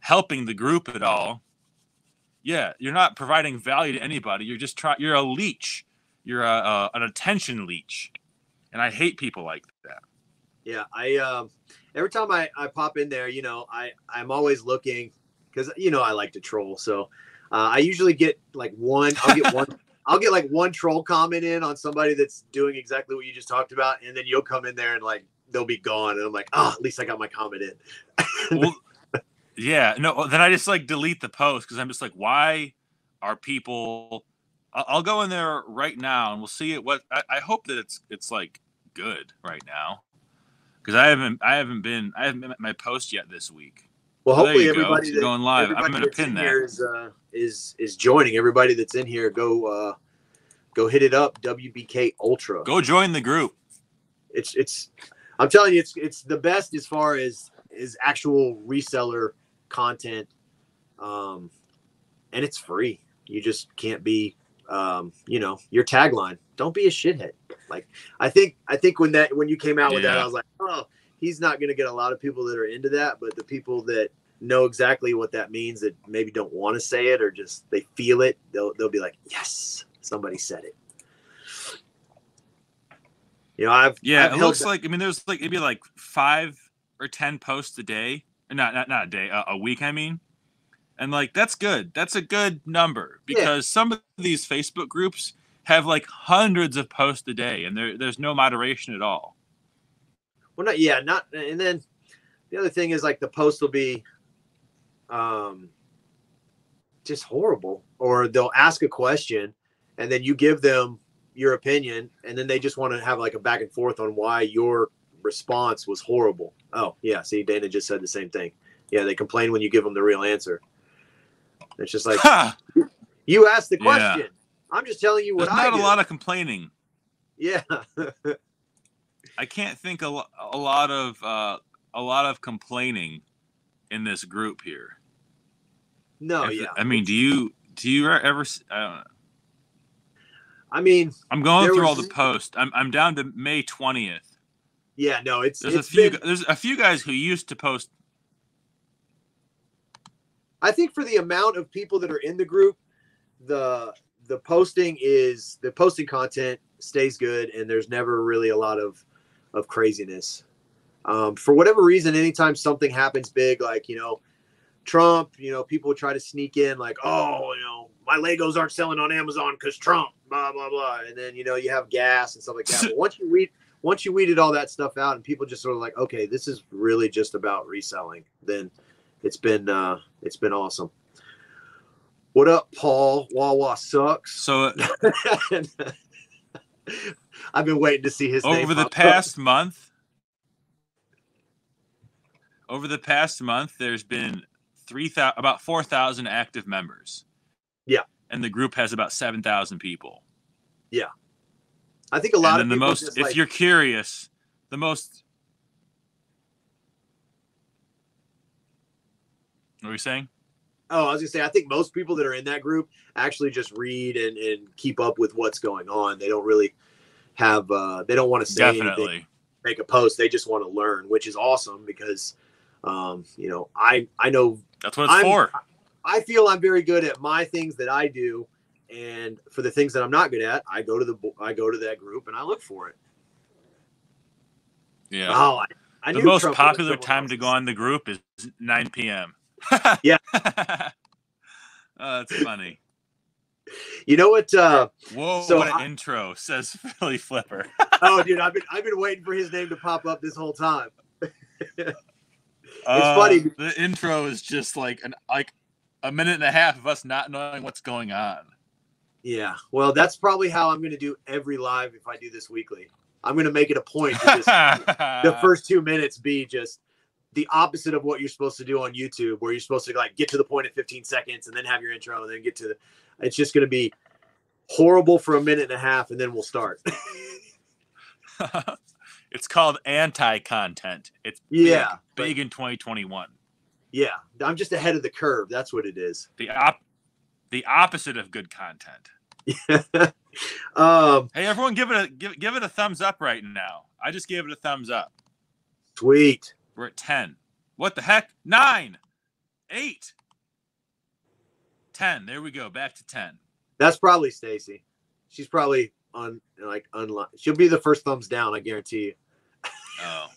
helping the group at all. Yeah, you're not providing value to anybody. You're just trying. You're a leech. You're a, a an attention leech, and I hate people like that. Yeah, I um every time I I pop in there, you know, I I'm always looking because you know I like to troll. So uh, I usually get like one. I'll get one. I'll get like one troll comment in on somebody that's doing exactly what you just talked about, and then you'll come in there and like they'll be gone, and I'm like, oh, at least I got my comment in. well, yeah, no. Then I just like delete the post because I'm just like, why are people? I'll go in there right now and we'll see it. What I, I hope that it's it's like good right now because I haven't I haven't been I haven't at my post yet this week. Well, Oh, hopefully go. everybody It's that, going live. I'm gonna pin in that. here is uh, is is joining. Everybody that's in here, go uh, go hit it up. WBK Ultra. Go join the group. it's it's i'm telling you it's it's the best as far as is actual reseller content um and it's free you just can't be um you know your tagline don't be a shithead like i think i think when that when you came out with that i was like oh he's not going to get a lot of people that are into that but the people that know exactly what that means that maybe don't want to say it or just they feel it they'll they'll be like yes somebody said it you know i've Yeah, I've it looks like I mean there's like maybe like five or ten posts a day, or not not not a day, a, a week. I mean, and like that's good. That's a good number Yeah. because some of these Facebook groups have like hundreds of posts a day, and there there's no moderation at all. Well, not yeah, not and then the other thing is like the post will be um just horrible or they'll ask a question and then you give them your opinion and then they just want to have like a back and forth on why your response was horrible. Oh, yeah, see Dana just said the same thing. Yeah, they complain when you give them the real answer. It's just like Ha! you asked the question. I'm just telling you what There's I not a lot of complaining. yeah. I can't think a, a lot of uh, a lot of complaining in this group here. no, If- yeah. I mean, do you do you ever? I don't know. I mean, I'm going through all the posts. I'm I'm down to May 20th. yeah, no, it's There's a few. been- There's a few guys who used to post. I think for the amount of people that are in the group, the the posting is the posting content stays good, and there's never really a lot of of craziness. Um, for whatever reason, anytime something happens big, like you know, Trump, you know, people try to sneak in like, oh, you know, my Legos aren't selling on Amazon because Trump, blah blah blah, and then you know you have gas and stuff like that. But once you weed once you weeded all that stuff out, and people just sort of like, okay, this is really just about reselling, then it's been uh, it's been awesome. What up, Paul? Wawa sucks. So uh, I've been waiting to see his name over the pop up. past month, over the past month, there's been three thousand, about four thousand active members. Yeah. and the group has about seven thousand people. Yeah, I think a lot and of the most, if like, you're curious, the most. What are you saying? Oh, I was gonna say, I think most people that are in that group actually just read and, and keep up with what's going on. They don't really have, uh, they don't want to say anything, Definitely. make a post. They just want to learn, which is awesome because, um, you know, I I know That's what it's I'm- for. I feel I'm very good at my things that I do, and for the things that I'm not good at, I go to the I go to that group and I look for it. Yeah. Oh, I, I the most Trump popular time to go on the group is 9 p.m. Yeah. oh, that's funny. You know what? Uh, Whoa, So what an I- intro, says Philly Flipper. oh, dude, I've been I've been waiting for his name to pop up this whole time. Uh, funny. The intro is just like an like a minute and a half of us not knowing what's going on. Yeah, well, that's probably how I'm going to do every live if I do this weekly. I'm going to make it a point to just the first two minutes be just the opposite of what you're supposed to do on YouTube, where you're supposed to like get to the point in 15 seconds and then have your intro and then get to the. It's just going to be horrible for a minute and a half, and then we'll start. it's called anti-content. It's Yeah, big, big in 2021. yeah, I'm just ahead of the curve. That's what it is. The op the opposite of good content. um, Hey everyone give it a give, give it a thumbs up right now. I just gave it a thumbs up. sweet. We're at 10. What the heck? 9. 8. 10. There we go. Back to 10. That's probably Stacy. She's probably on like unlock. She'll be the first thumbs down. I guarantee you. Oh.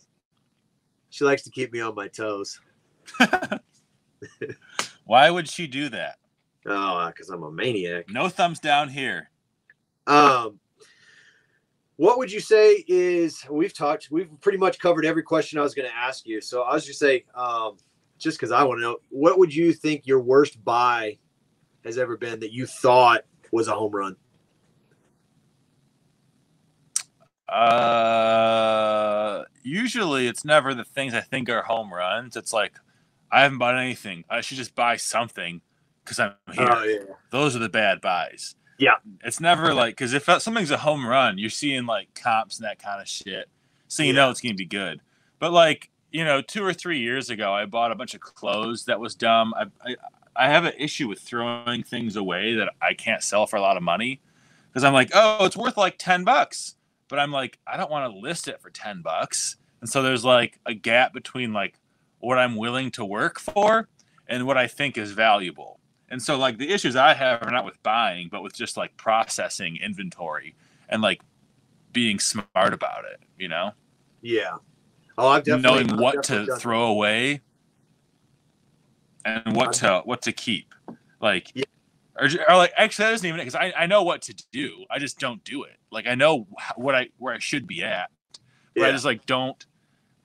She likes to keep me on my toes. Why would she do that? Oh, because I'm a maniac. No thumbs down here. Um, what would you say is we've talked, we've pretty much covered every question I was going to ask you. So I was just say, um, just because I want to know, what would you think your worst buy has ever been that you thought was a home run? Uh, usually it's never the things I think are home runs. It's like I haven't bought anything. I should just buy something because I'm here. Oh yeah, Those are the bad buys. Yeah. It's never like because if uh, something's a home run, you're seeing like comps and that kind of shit, so you Yeah. know it's gonna be good. But like you know, two or three years ago, I bought a bunch of clothes that was dumb. I I, I have an issue with throwing things away that I can't sell for a lot of money because I'm like, oh, it's worth like ten bucks, but I'm like, I don't want to list it for ten bucks, and so there's like a gap between like what I'm willing to work for and what I think is valuable. And so like the issues I have are not with buying, but with just like processing inventory and like being smart about it, you know? yeah. Oh, I've definitely Knowing what definitely to throw away and what to what to keep. Like Yeah. or, or like actually that isn't even it because I, I know what to do. I just don't do it. Like I know wh- what I where I should be at. But I just like don't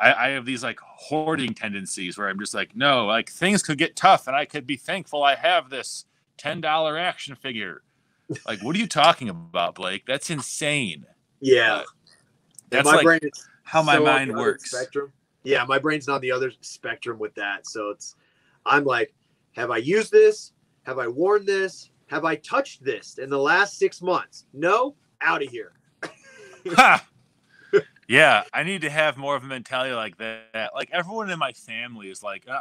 I, I have these like hoarding tendencies where I'm just like, no, like things could get tough and I could be thankful I have this ten dollar action figure. Like, what are you talking about, Blake? That's insane. Yeah. And That's my like brain is how my so mind works. Spectrum. Yeah, my brain's on the other spectrum with that. So it's, I'm like, have I used this? Have I worn this? Have I touched this in the last six months? No, out of here. Ha! Yeah, I need to have more of a mentality like that. Like everyone in my family is like, uh,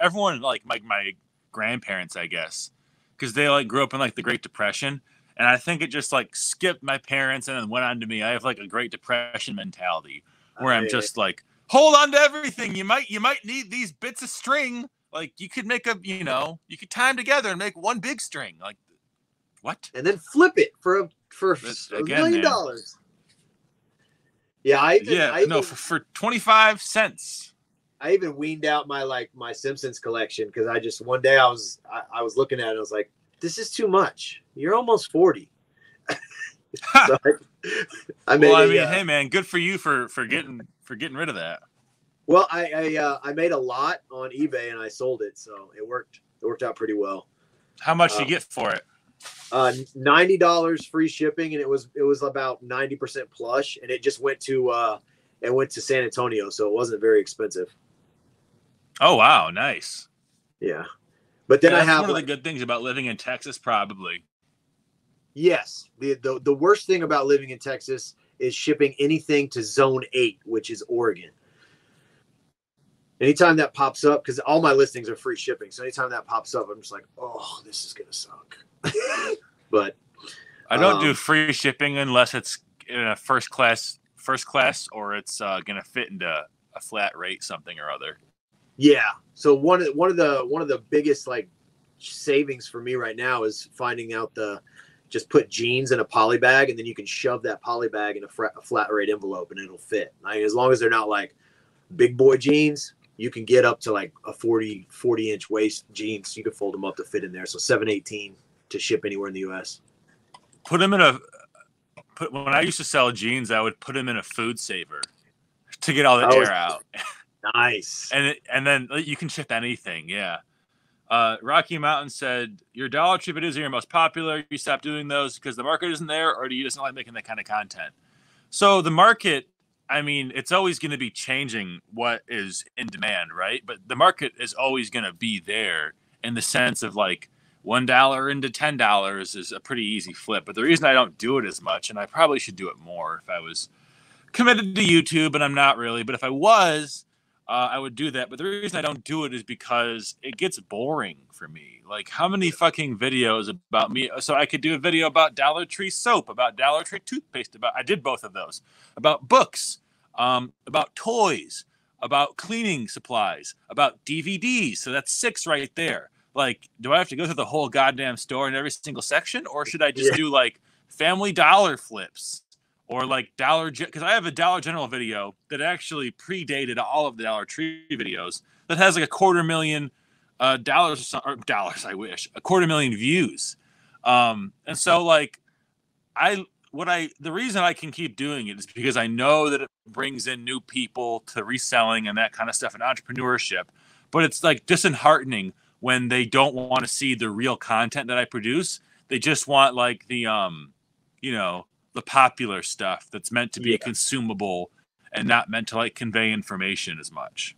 everyone like my my grandparents, I guess, because they like grew up in like the Great Depression, and I think it just like skipped my parents and then went on to me. I have like a Great Depression mentality where I'm just like, hold on to everything. You might you might need these bits of string. Like you could make a you know you could tie them together and make one big string. Like what? and then flip it for a for a million man. dollars. Yeah, I even, Yeah, I even, no, for, for twenty five cents. I even weaned out my like my Simpsons collection because I just one day I was I, I was looking at it and I was like, this is too much. You're almost forty. So I, I well, I mean, uh, hey man, good for you for for getting for getting rid of that. Well, I I, uh, I made a lot on eBay and I sold it, so it worked. It worked out pretty well. How much Uh, you get for it? Uh, ninety dollars free shipping, and it was it was about ninety percent plush, and it just went to uh, it went to San Antonio, so it wasn't very expensive. Oh wow, nice. Yeah, but then Yeah, I have one of like- the good things about living in Texas, probably. Yes. The, the the worst thing about living in Texas is shipping anything to zone eight, which is Oregon. Anytime that pops up, because all my listings are free shipping. So anytime that pops up, I'm just like, oh, this is gonna suck. but I don't do Um, free shipping unless it's in a first class first class or it's uh, gonna fit into a flat rate something or other. yeah. So one of one of the one of the biggest like savings for me right now is finding out the just put jeans in a poly bag and then you can shove that poly bag in a, fr- a flat rate envelope and it'll fit. Mean, as long as they're not like big boy jeans, you can get up to like a 40 40 inch waist jeans. You can fold them up to fit in there. So 718 to ship anywhere in the US. Put them in a put when I used to sell jeans, I would put them in a food saver to get all the Oh, air out. Nice. and it, and then uh, you can ship anything. Yeah. Uh, Rocky Mountain said, "Your Dollar Tree videos are your most popular. You stop doing those because the market isn't there, or do you just not like making that kind of content?" So the market, I mean, it's always going to be changing what is in demand, right? But the market is always going to be there in the sense of like one dollar into ten dollars is a pretty easy flip. But the reason I don't do it as much, and I probably should do it more if I was committed to YouTube, and I'm not really. But if I was, uh, I would do that. But the reason I don't do it is because it gets boring for me. Like, how many fucking videos about me? So I could do a video about Dollar Tree soap, about Dollar Tree toothpaste. About I did both of those. About books, um, about toys, about cleaning supplies, about DVDs. So that's six right there. Like, do I have to go through the whole goddamn store in every single section, or should I just Yeah. do like Family Dollar flips? or like Dollar because I have a Dollar General video that actually predated all of the Dollar Tree videos that has like a quarter million uh, dollars or, dollars. I wish a quarter million views, um, and so like I what I the reason I can keep doing it is because I know that it brings in new people to reselling and that kind of stuff and entrepreneurship, but it's like disheartening when they don't want to see the real content that I produce. They just want like the um, you know the popular stuff that's meant to be Yeah. consumable and not meant to like convey information as much.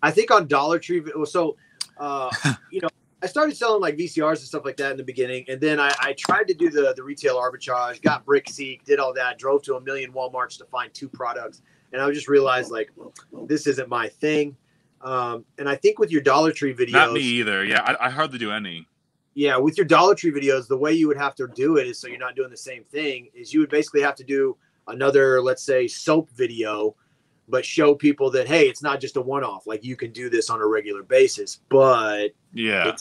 I think on Dollar Tree, so uh, you know, I started selling like VCRs and stuff like that in the beginning, and then I, I tried to do the the retail arbitrage, got BrickSeek, did all that, drove to a million WalMarts to find two products, and I just realized like this isn't my thing. Um, and I think with your Dollar Tree videos, Not me either. Yeah, I, I hardly do any. yeah, with your Dollar Tree videos, the way you would have to do it is so you're not doing the same thing. Is you would basically have to do another, let's say, soap video, but show people that hey, it's not just a one-off. Like you can do this on a regular basis, but Yeah,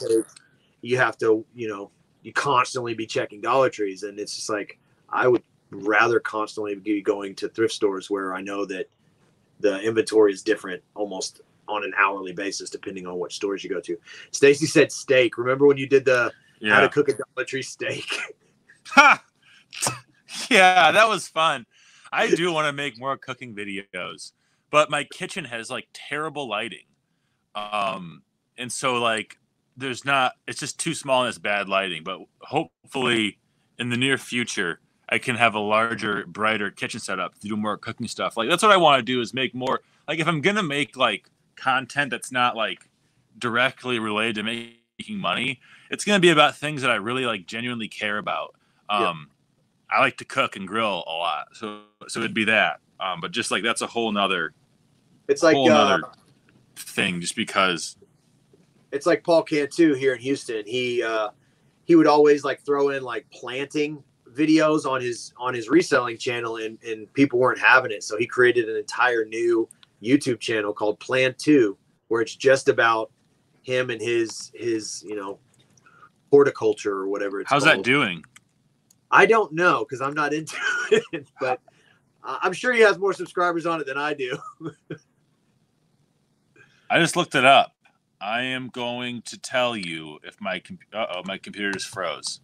you have to, you know, you constantly be checking Dollar Trees, and it's just like I would rather constantly be going to thrift stores where I know that the inventory is different almost on an hourly basis depending on what stores you go to. Stacy said steak. Remember when you did the how yeah. to cook a Dollar Tree steak? Ha! yeah, that was fun. I do want to make more cooking videos, but my kitchen has like terrible lighting. Um, and so like there's not it's just too small and it's bad lighting, but hopefully in the near future I can have a larger, brighter kitchen setup to do more cooking stuff. Like that's what I want to do is make more like if I'm gonna make like content that's not like directly related to making money, it's gonna be about things that I really like genuinely care about. Yeah. Um I like to cook and grill a lot. So so it'd be that. Um but just like that's a whole nother It's like whole uh, thing just because it's like Paul Cantu here in Houston. He uh, he would always like throw in like planting videos on his on his reselling channel, and and people weren't having it. So he created an entire new YouTube channel called Plan Two, where it's just about him and his his you know horticulture or whatever. It's how's called. that doing? I don't know because I'm not into it, but I'm sure he has more subscribers on it than I do. I just looked it up. I am going to tell you if my uh-oh, my computer just froze.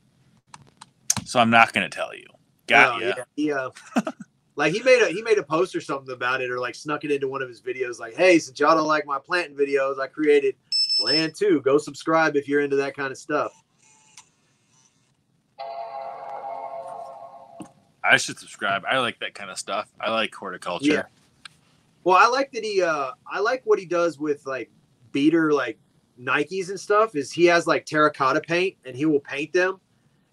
So I'm not going to tell you. Got Oh, ya. yeah. He, uh, Like he made a he made a post or something about it, or like snuck it into one of his videos. Like, hey, since y'all don't like my planting videos, I created Plan Two. Go subscribe if you're into that kind of stuff. I should subscribe. I like that kind of stuff. I like horticulture. Yeah. Well, I like that he. uh I like what he does with like beater like Nikes and stuff. Is he has like terracotta paint and he will paint them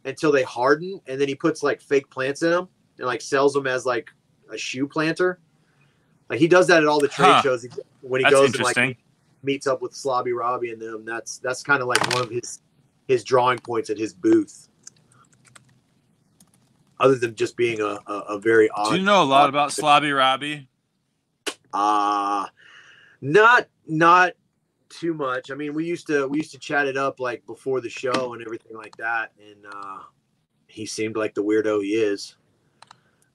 until they harden, and then he puts like fake plants in them and like sells them as like a shoe planter. Like he does that at all the trade Huh. shows when he That's goes and like meets up with Slobby Robbie and them. That's that's kind of like one of his his drawing points at his booth. Other than just being a, a, a very odd. Do you know a lot about Slobby Robbie? Uh not not too much. I mean, we used to we used to chat it up like before the show and everything like that, and uh he seemed like the weirdo he is.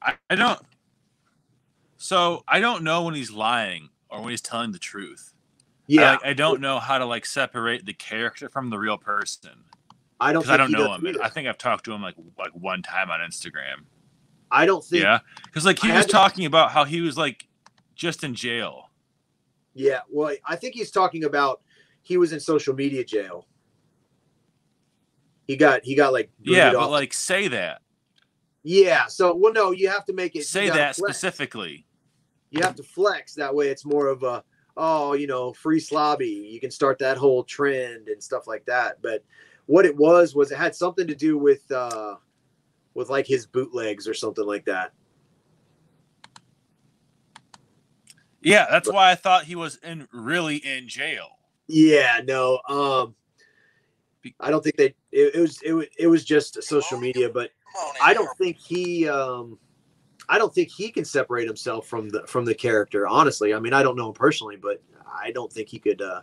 I, I don't. So I don't know when he's lying or when he's telling the truth. Yeah, I, like, I don't know how to like separate the character from the real person I don't. because I don't know him. either. I think I've talked to him like like one time on Instagram. I don't think. Yeah, because like he I was had to- talking about how he was like just in jail. Yeah, well, I think he's talking about he was in social media jail. He got he got like Yeah, but off. like say that. yeah. So well, no, you have to make it Say that specifically. You have to flex that way. It's more of a oh, you know, free slobby. You can start that whole trend and stuff like that. But what it was was it had something to do with uh with like his bootlegs or something like that. Yeah, that's why I thought he was in really in jail. Yeah, no. Um I don't think they it, it was it, wa- it was just social media, but I don't think he um I don't think he can separate himself from the from the character, honestly. I mean, I don't know him personally, but I don't think he could uh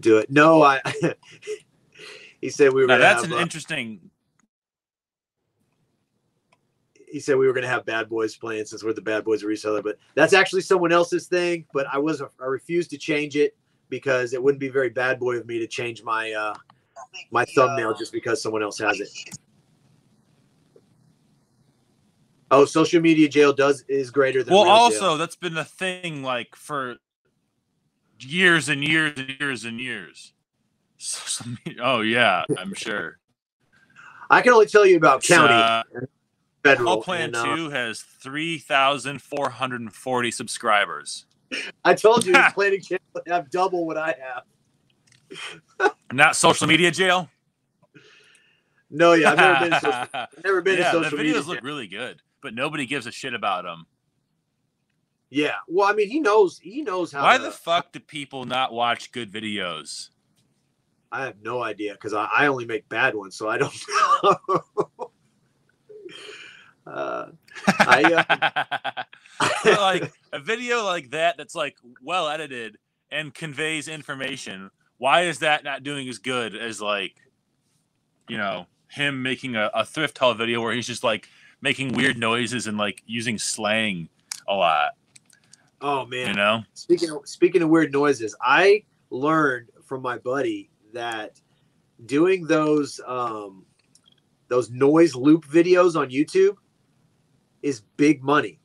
do it. No, I he said we were Now that's have, an uh, interesting. he said we were gonna have bad boys playing since we're the bad boys reseller, but that's actually someone else's thing. But I was I refused to change it because it wouldn't be very bad boy of me to change my uh my thumbnail just because someone else has it. Oh, social media jail does is greater than Well, also jail. that's been the thing like for years and years and years and years. Social media, oh yeah, I'm sure. I can only tell you about county Uh, federal. All Plan and, uh, Two has three thousand four hundred and forty subscribers. I told you planning would have double what I have. Not social media jail. No, yeah, I've never been. To social, I've never been yeah, to the videos media. look really good, but nobody gives a shit about him. yeah, well, I mean, he knows. He knows how. Why to- the fuck do people not watch good videos? I have no idea because I, I only make bad ones, so I don't know. uh, I, uh, like a video like that that's like well edited and conveys information why is that not doing as good as like you know him making a, a thrift haul video where he's just like making weird noises and like using slang a lot oh man, you know Speaking of, speaking of weird noises, I learned from my buddy that doing those um, those noise loop videos on YouTube is big money.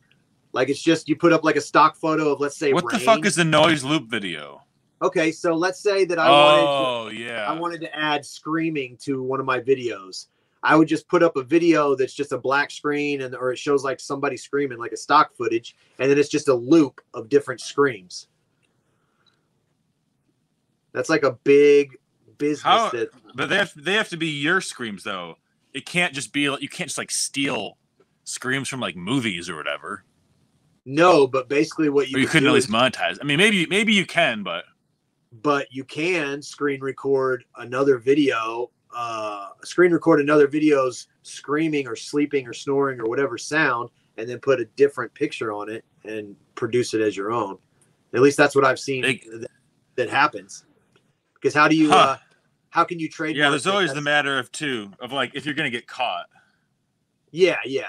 Like it's just you put up like a stock photo of let's say what the fuck is the noise loop video okay? So let's say that I wanted to, oh yeah I wanted to add screaming to one of my videos. I would just put up a video that's just a black screen and or it shows like somebody screaming like a stock footage and then it's just a loop of different screams. That's like a big business How- that but they have they have to be your screams though it can't just be like you can't just like steal screams from like movies or whatever no, but basically what you, you could couldn't at least is- monetize. I mean, maybe maybe you can, but but you can screen record another video uh screen record another video's screaming or sleeping or snoring or whatever sound and then put a different picture on it and produce it as your own at least that's what i've seen that, that happens because how do you Huh. uh how can you trade yeah, there's always the matter of two of like if you're gonna get caught, yeah yeah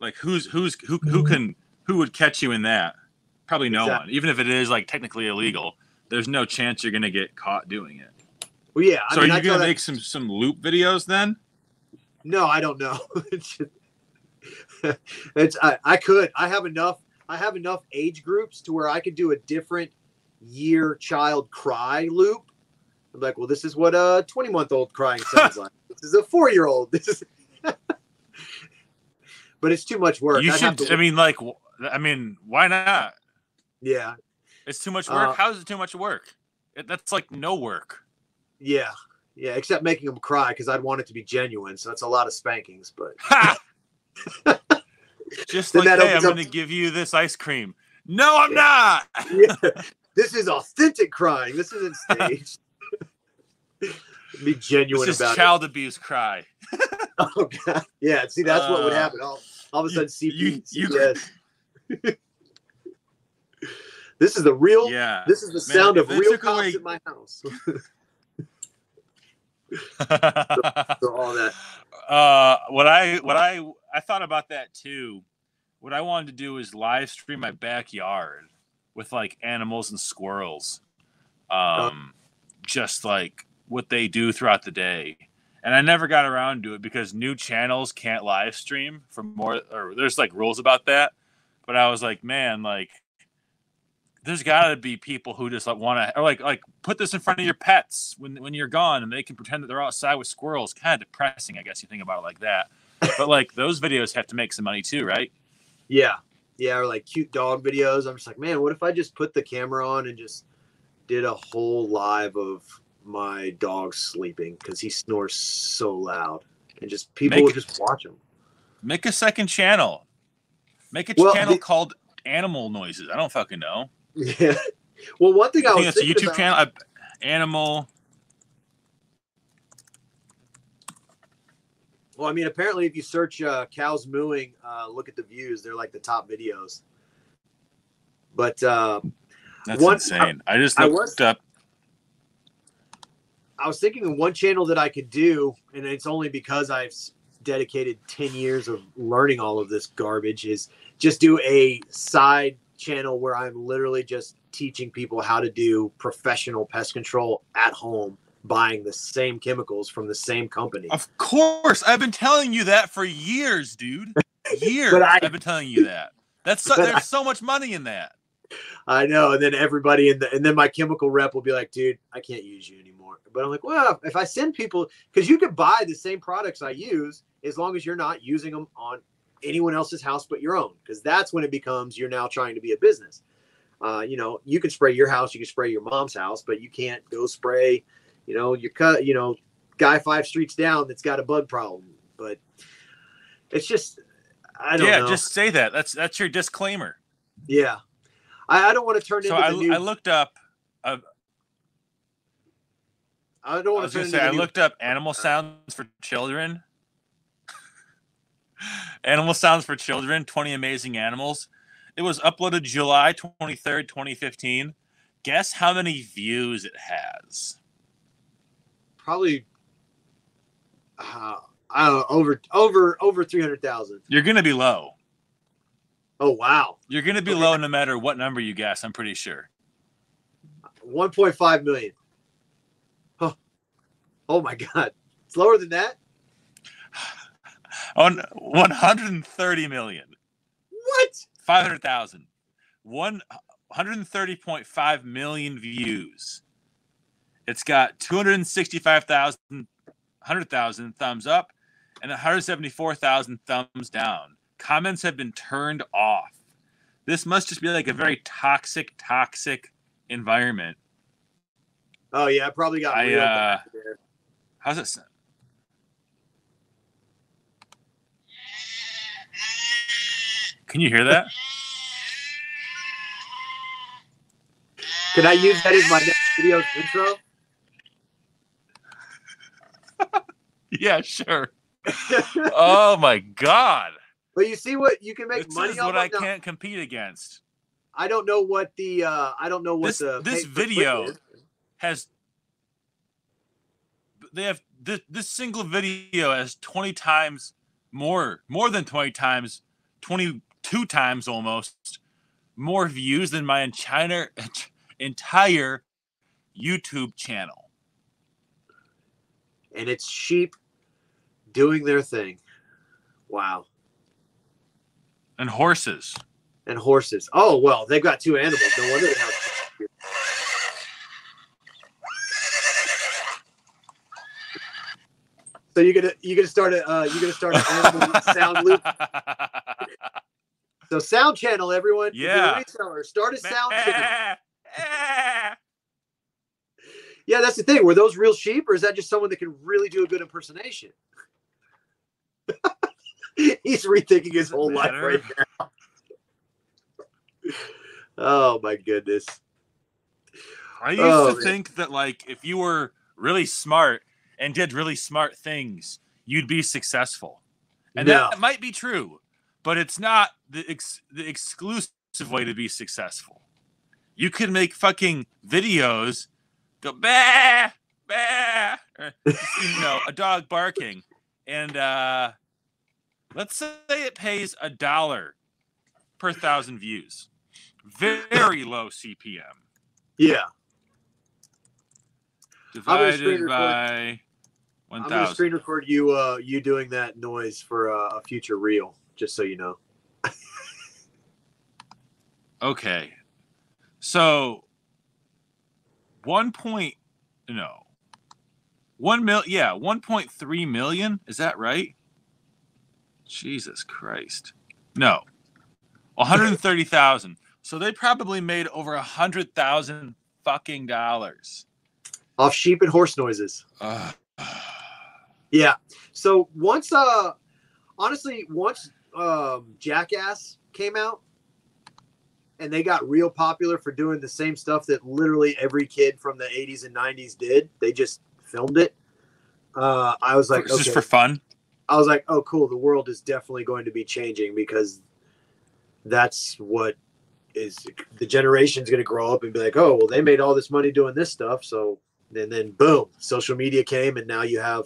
like who's who's who who can who would catch you in that? Probably no Exactly. one. Even if it is like technically illegal, there's no chance you're gonna get caught doing it. Well yeah So I mean, are you tell gonna make some some loop videos then? No, I don't know. It's just- it's I, I could. I have enough. I have enough age groups to where I could do a different year child cry loop. I'm like, well, this is what a 20 month old crying sounds like. This is a four year old. This is but it's too much work. You I'd should. I mean, like, I mean, why not? yeah, It's too much work. Uh, How is it too much work? It, that's like no work. Yeah, yeah. Except making them cry because I'd want it to be genuine. So that's a lot of spankings. But Just like, that hey, I'm up- going to give you this ice cream. No, I'm not. yeah, this is authentic crying. This isn't staged. be genuine This is about child abuse cry. Oh god, yeah. See, that's what would Uh, happen. All, all of a you- sudden, CP, you- you- CPS. this is the real. Yeah. This is the Man, sound of real cops away- in my house. so all that. uh what i what i i thought about that too. What i wanted to do is live stream my backyard with like animals and squirrels. Um just like what they do throughout the day. And i never got around to it because new channels can't live stream for more or there's like rules about that. But i was like man like there's got to be people who just like want to or like like put this in front of your pets when when you're gone and they can pretend that they're outside with squirrels. Kind of depressing i guess you think about it like that. But like those videos have to make some money too right? Yeah, yeah, or like cute dog videos. I'm just like, man, what if I just put the camera on and just did a whole live of my dog sleeping because he snores so loud, and just people Make would just watch him. make a second channel. Make a Well, channel the- called animal noises. I don't fucking know Yeah. Well, one thing I, i think was it's a youtube about- channel uh, animal Well, I mean, apparently, if you search uh, cows mooing, uh, look at the views. They're like the top videos. But uh, that's One- insane i just I looked was- up I was thinking of one channel that I could do, and it's only because I've dedicated 10 years of learning all of this garbage, is just do a side channel where I'm literally just teaching people how to do professional pest control at home, buying the same chemicals from the same company. Of course, I've been telling you that for years, dude. Years. I- I've been telling you that. That's so, there's I- so much money in that. I know. And then everybody in the, and then my chemical rep will be like, dude, I can't use you anymore. But I'm like, well, if I send people, because you could buy the same products I use as long as you're not using them on anyone else's house but your own. Because that's when it becomes you're now trying to be a business. Uh, you know, you can spray your house, you can spray your mom's house, but you can't go spray, you know, your cut, you know, guy five streets down that's got a bug problem. But it's just, I don't Yeah, know. just say that. That's that's your disclaimer. yeah. I, I don't want to turn So into I, the new. I looked up. I don't I want to was gonna into say I looked up animal sounds for children. Animal sounds for children. Twenty amazing animals. It was uploaded July twenty third, twenty fifteen. Guess how many views it has? probably uh, I don't know, over over over three hundred thousand. You're gonna be low. Oh wow, You're gonna be Okay. low no matter what number you guess. I'm pretty sure. one point five million. Oh, oh my god, it's lower than that. On 130 million, What? 500,000, 130.5 million views. It's got 265,000, 100,000 thumbs up and 174,000 thumbs down. Comments have been turned off. This must just be like a very toxic, toxic environment. Oh yeah, I probably got I, uh. How's it? Can you hear that? Can I use that as my next video intro? Yeah, sure. Oh my god. but you see what you can make This money is off what I now. can't compete against. I don't know what the uh I don't know what This- the this pay per click video- is. Has they have this, this single video has 20 times more, more than 20 times, 22 times almost more views than my entire entire YouTube channel. and it's sheep doing their thing. Wow. And horses. And horses. Oh well, they've got two animals. No wonder they have. So you're gonna you're gonna start a uh, you're gonna start an animal sound loop. So sound channel, everyone. If you're a Yeah. reseller, start a sound channel. Yeah, that's the thing. Were those real sheep, or is that just someone that can really do a good impersonation? He's rethinking his whole life right now. oh my goodness. I used Oh, to man. think that like if you were really smart and did really smart things, you'd be successful. And No. that might be true, but it's not the ex- the exclusive way to be successful. You can make fucking videos go bah bah or, you know, a dog barking. And uh let's say it pays a dollar per thousand views. Very low CPM Yeah, divided screen record- by I'm gonna screen record you uh you doing that noise for uh, a future reel, just so you know. okay so one point no one mil yeah 1.3 million is that right jesus christ no 130000 so they probably made over a hundred thousand fucking dollars Off sheep and horse noises. Ugh. Yeah. So once uh honestly, once um Jackass came out and they got real popular for doing the same stuff that literally every kid from the 80s and 90s did. They just filmed it. Uh I was like, just okay. for fun I was like, oh cool, the world is definitely going to be changing because that's what is the generation's going to grow up and be like, oh, well, they made all this money doing this stuff, so and then boom, social media came, and now you have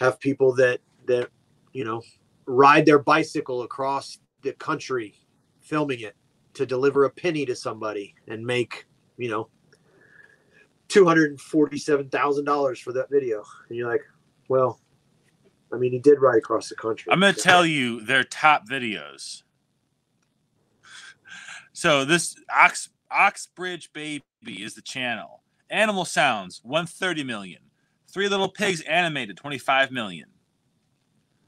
have people that that you know ride their bicycle across the country, filming it to deliver a penny to somebody and make you know two hundred and forty-seven thousand dollars for that video, and you're like, well. I mean, he did ride across the country. I'm going to tell you their top videos. So this Ox Oxbridge Baby is the channel. Animal Sounds 130 million. Three Little Pigs animated 25 million.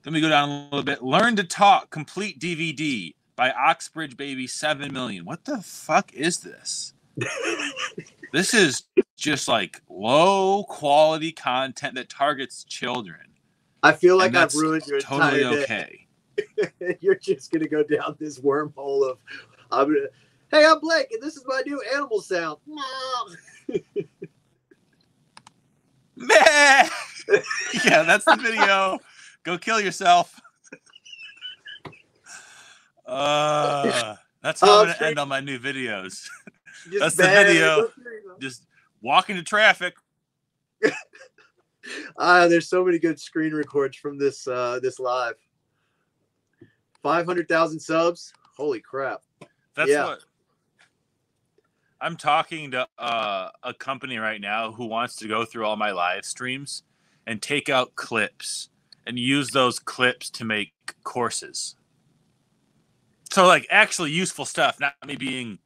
Then we go down a little bit. Learn to Talk complete DVD by Oxbridge Baby 7 million. What the fuck is this? this is just like low quality content that targets children. I feel like I've ruined your Totally entire okay. day. You're just gonna go down this wormhole of, I'm gonna, hey, I'm Blake, and this is my new animal sound. Meh. yeah, that's the video. Go kill yourself. Uh, that's how I'm gonna end on my new videos. Just That's the video. Just walk into traffic. Ah, there's so many good screen records from this uh this live. Five hundred thousand subs. Holy crap! That's Yeah. what I'm talking to uh, a company right now who wants to go through all my live streams and take out clips and use those clips to make courses. So like actually useful stuff, not me being,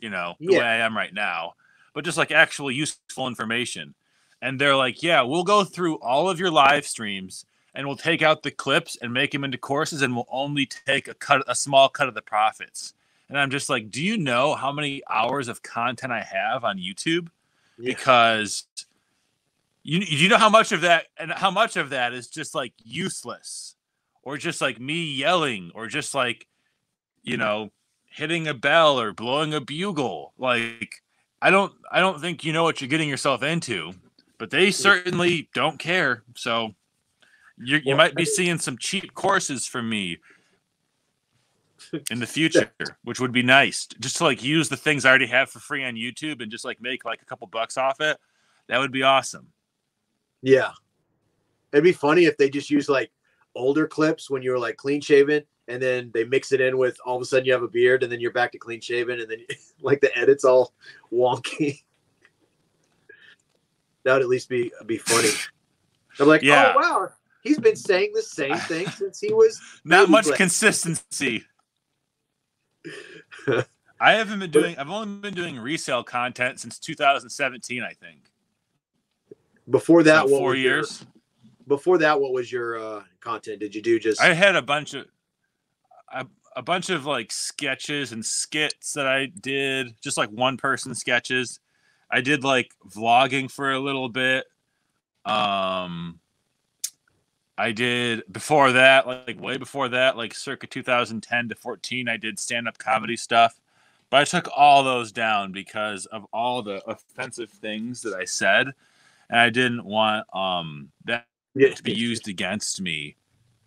you know, the Yeah. way I am right now, but just like actual useful information. And they're like, "Yeah, we'll go through all of your live streams and we'll take out the clips and make them into courses and we'll only take a cut a small cut of the profits." And I'm just like, "Do you know how many hours of content I have on YouTube?" Yeah. because you you know how much of that and how much of that is just like useless? Or just like me yelling or just like you know hitting a bell or blowing a bugle? Like i don't i don't think you know what you're getting yourself into but they certainly don't care. So you, you might be seeing some cheap courses from me in the future which would be nice just to like use the things i already have for free on youtube and just like make like a couple bucks off it. That would be awesome Yeah, it'd be funny if they just use like older clips when you were like clean shaven, and then they mix it in with all of a sudden you have a beard, and then you're back to clean shaven, and then like the edits all wonky. That would at least be be funny. I'm like, Yeah. oh wow, he's been saying the same thing since he was. not much consistency i haven't been doing i've only been doing resale content since 2017 i think Before that, So what four was your- years before that, what was your uh, content? Did you do just? i had a bunch of i a bunch of like sketches and skits that I did, just like one person sketches. I did like vlogging for a little bit. Um, I did before that, like way before that, like circa 2010 to 14, I did stand up comedy stuff. But I took all those down because of all the offensive things that I said. And I didn't want um that to be used against me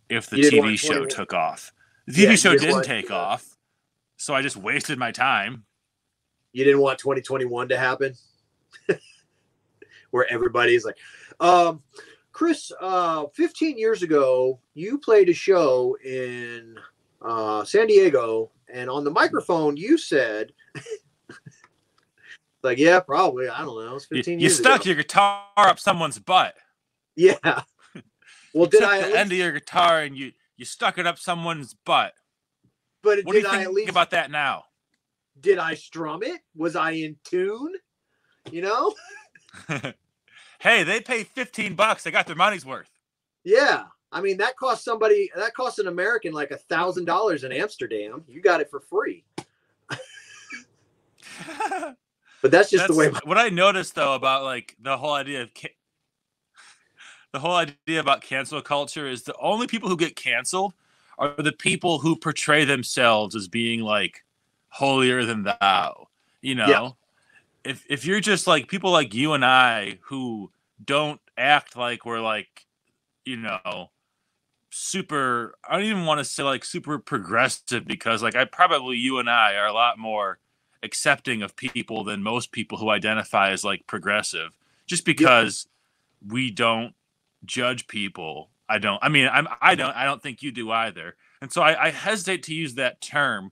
if the TV want show took off. The TV you show didn't didn't want- take uh, off. So I just wasted my time. You didn't want 2021 to happen, where everybody's like, um, Chris. Uh, 15 years ago, you played a show in uh, San Diego, and on the microphone, you said, like, yeah, probably. I don't know. It's You, 15 you years You stuck ago. your guitar up someone's butt. Yeah. Well, did I? the least, end of your guitar and you you stuck it up someone's butt. but What do you I think at least? about that now? did I strum it? Was I in tune? You know? hey, they pay 15 bucks. They got their money's worth. Yeah. I mean, that cost somebody. That cost an American like a thousand dollars in Amsterdam. You got it for free. But that's just the way. That's- what I noticed though about like the whole idea of ca- the whole idea about cancel culture is the only people who get canceled are the people who portray themselves as being like holier than thou. You know, Yeah. if if you're just like people like you and I who don't act like we're like, you know, super. I don't even want to say like super progressive because like I probably you and I are a lot more accepting of people than most people who identify as like progressive just because we don't judge people. I don't i mean i'm i don't i don't think you do either. And so i, I hesitate to use that term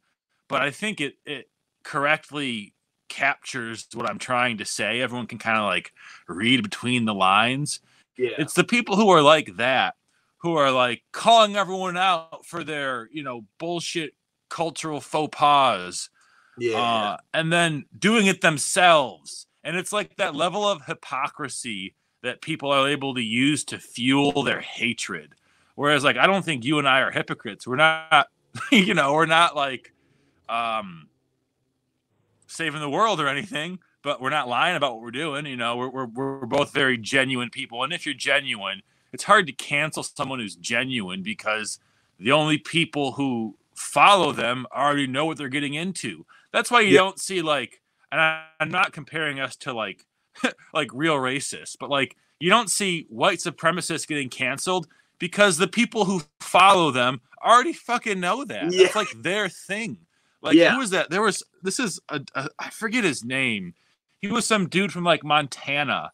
but i think it it correctly captures what i'm trying to say. Everyone can kind of like read between the lines. Yeah. it's the people who are like that who are like calling everyone out for their you know bullshit cultural faux pas yeah. uh, and then doing it themselves. And it's like that level of hypocrisy that people are able to use to fuel their hatred. Whereas, like, I don't think you and I are hypocrites. We're not, you know, we're not like um, saving the world or anything, but we're not lying about what we're doing. You know, we're, we're, we're both very genuine people. And if you're genuine, it's hard to cancel someone who's genuine because the only people who follow them already know what they're getting into. That's why you Yeah. don't see like, and I, I'm not comparing us to like, like real racists, but like you don't see white supremacists getting canceled because the people who follow them already fucking know that. Yeah. That's like their thing. Like Yeah. who was that? There was this is a, a I forget his name. He was some dude from like Montana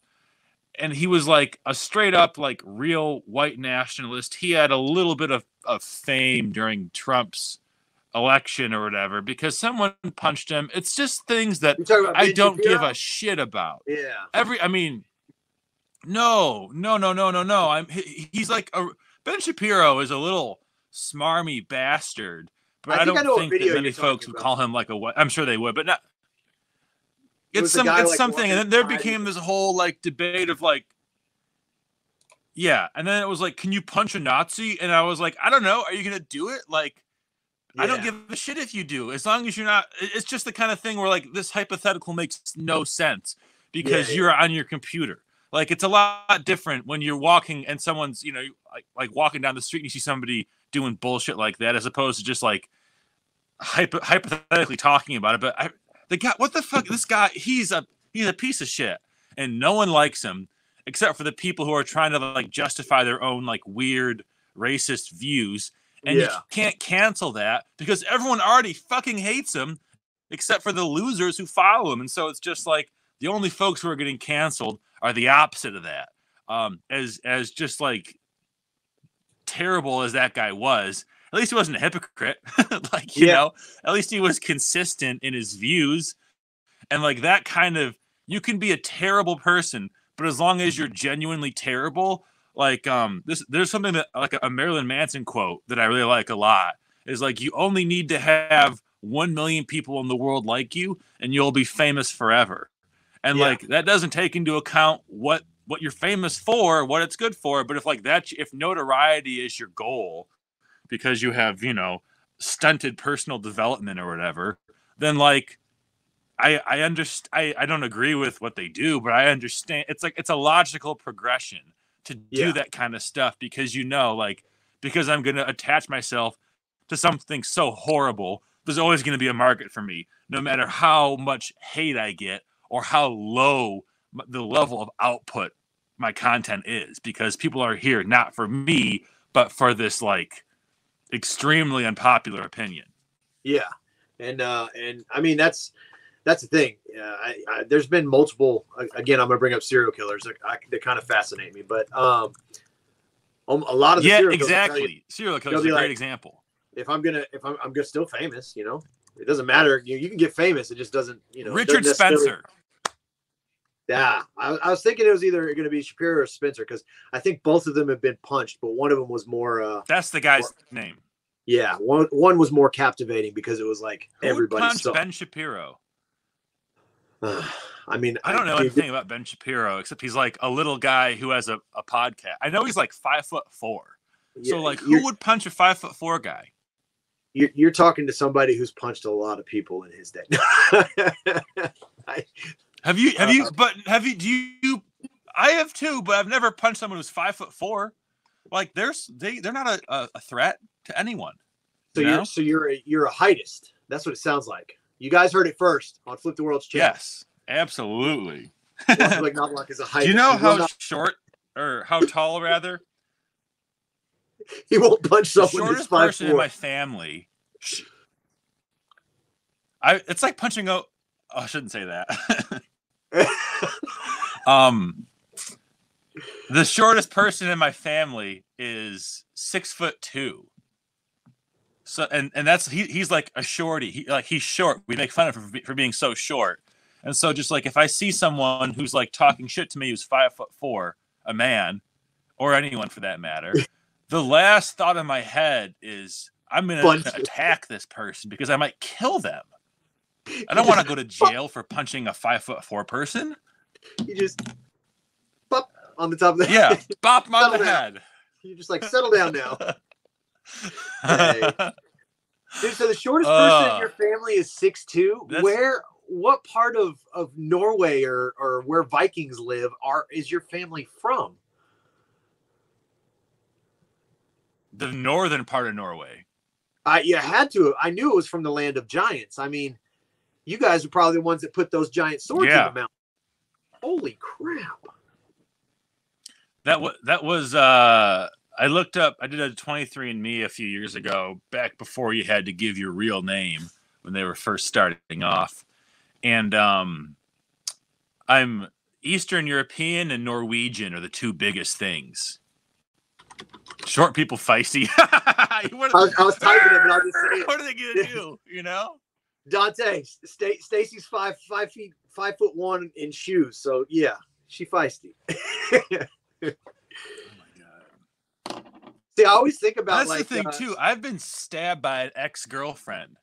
and he was like a straight up like real white nationalist. He had a little bit of, of fame during Trump's election or whatever because someone punched him. It's just things that You talking about I don't give a shit about. Yeah. Every I mean no, no, no, no, no, no. I'm he, he's like a Ben Shapiro is a little smarmy bastard, but I I, don't what think that many folks would about. call him like a what I'm sure they would, but not it's some it's like, something and then there became this whole like debate of like yeah and then it was like can you punch a nazi and i was like i don't know are you gonna do it like i don't give a shit if you do as long as you're not it's just the kind of thing where like this hypothetical makes no sense because yeah. you're on your computer. Like it's a lot different when you're walking and someone's you know like like walking down the street and you see somebody doing bullshit like that as opposed to just like hypo- hypothetically talking about it. But I, the guy what the fuck this guy he's a he's a piece of shit and no one likes him except for the people who are trying to like justify their own like weird racist views and you can't cancel that because everyone already fucking hates him except for the losers who follow him and so it's just like the only folks who are getting canceled are the opposite of that. Um as as just like terrible as that guy was at least he wasn't a hypocrite like you Yeah. know at least he was consistent in his views. And like that kind of you can be a terrible person but as long as you're genuinely terrible like um this there's something that like a marilyn manson quote that i really like a lot is like you only need to have 1 million people in the world like you and you'll be famous forever and Yeah. like that doesn't take into account what what you're famous for what it's good for but if like that if notoriety is your goal because you have you know stunted personal development or whatever, then like I I understand I, I don't agree with what they do, but I understand it's like it's a logical progression to do Yeah. that kind of stuff because you know like because I'm going to attach myself to something so horrible, there's always going to be a market for me no matter how much hate I get or how low the level of output my content is because people are here not for me but for this like extremely unpopular opinion. Yeah, and uh, and I mean that's that's the thing. Uh, I, I, there's been multiple. Again, I'm gonna bring up serial killers. I, they kind of fascinate me, but um, um, a lot of the Yeah, serial killers tell you, exactly. Serial killers is a be great like- example. if I'm gonna if I'm I'm still famous, you know, it doesn't matter. You, you can get famous. It just doesn't. You know, Richard Spencer. Yeah, I, I was thinking it was either going to be Shapiro or Spencer because I think both of them have been punched, but one of them was more. uh That's the guy's name. Yeah, one one was more captivating because it was like Who everybody punch saw. Ben Shapiro? I mean, I don't know dude, anything about Ben Shapiro except he's like a little guy who has a, a podcast. I know he's like five foot four. yeah, so like, who would punch a five foot four guy? you're, you're talking to somebody who's punched a lot of people in his day. I, Have you? Have Uh, you? But have you? Do you? I have too, but I've never punched someone who's five foot four. Like, there's they they're not a, a, threat to anyone. so you you're so you're a, you're a heightist. That's what it sounds like. You guys heard it first on Flip the World's channel. Yes, absolutely. like not like is a heightist. Do you know He how not- short or how tall rather? he won't punch someone shortest person in my family. I it's like punching out. Oh, I shouldn't say that. um, the shortest person in my family is six foot two. So and and that's he he's like a shorty. He like he's short. We make fun of him for, for being so short. And so just like if I see someone who's like talking shit to me who's five foot four, a man, or anyone for that matter, the last thought in my head is I'm gonna Punch. attack this person because I might kill them. I don't want to go to jail for punching a five foot four person. you just pop on the top of the Yeah, bop him on the down. head. You just like settle down now. Dude, so the shortest person in Uh, your family is six two. Where what part of, of Norway or, or where Vikings live are is your family from? the northern part of Norway. I you had to. I knew it was from the land of giants. I mean, you guys are probably the ones that put those giant swords Yeah. in the mountain. Holy crap! That was that was uh I looked up I did a 23andme a few years ago back before you had to give your real name when they were first starting off. And um I'm Eastern European and Norwegian are the two biggest things. Short people feisty. what, I was, I was typing it, but I'll just say it. what are they gonna do? You know? Dante, Sta- Stacy's five five feet five foot one in shoes. So yeah, she feisty. My god. See, I always think about That's like the thing uh, too. I've been stabbed by an ex-girlfriend.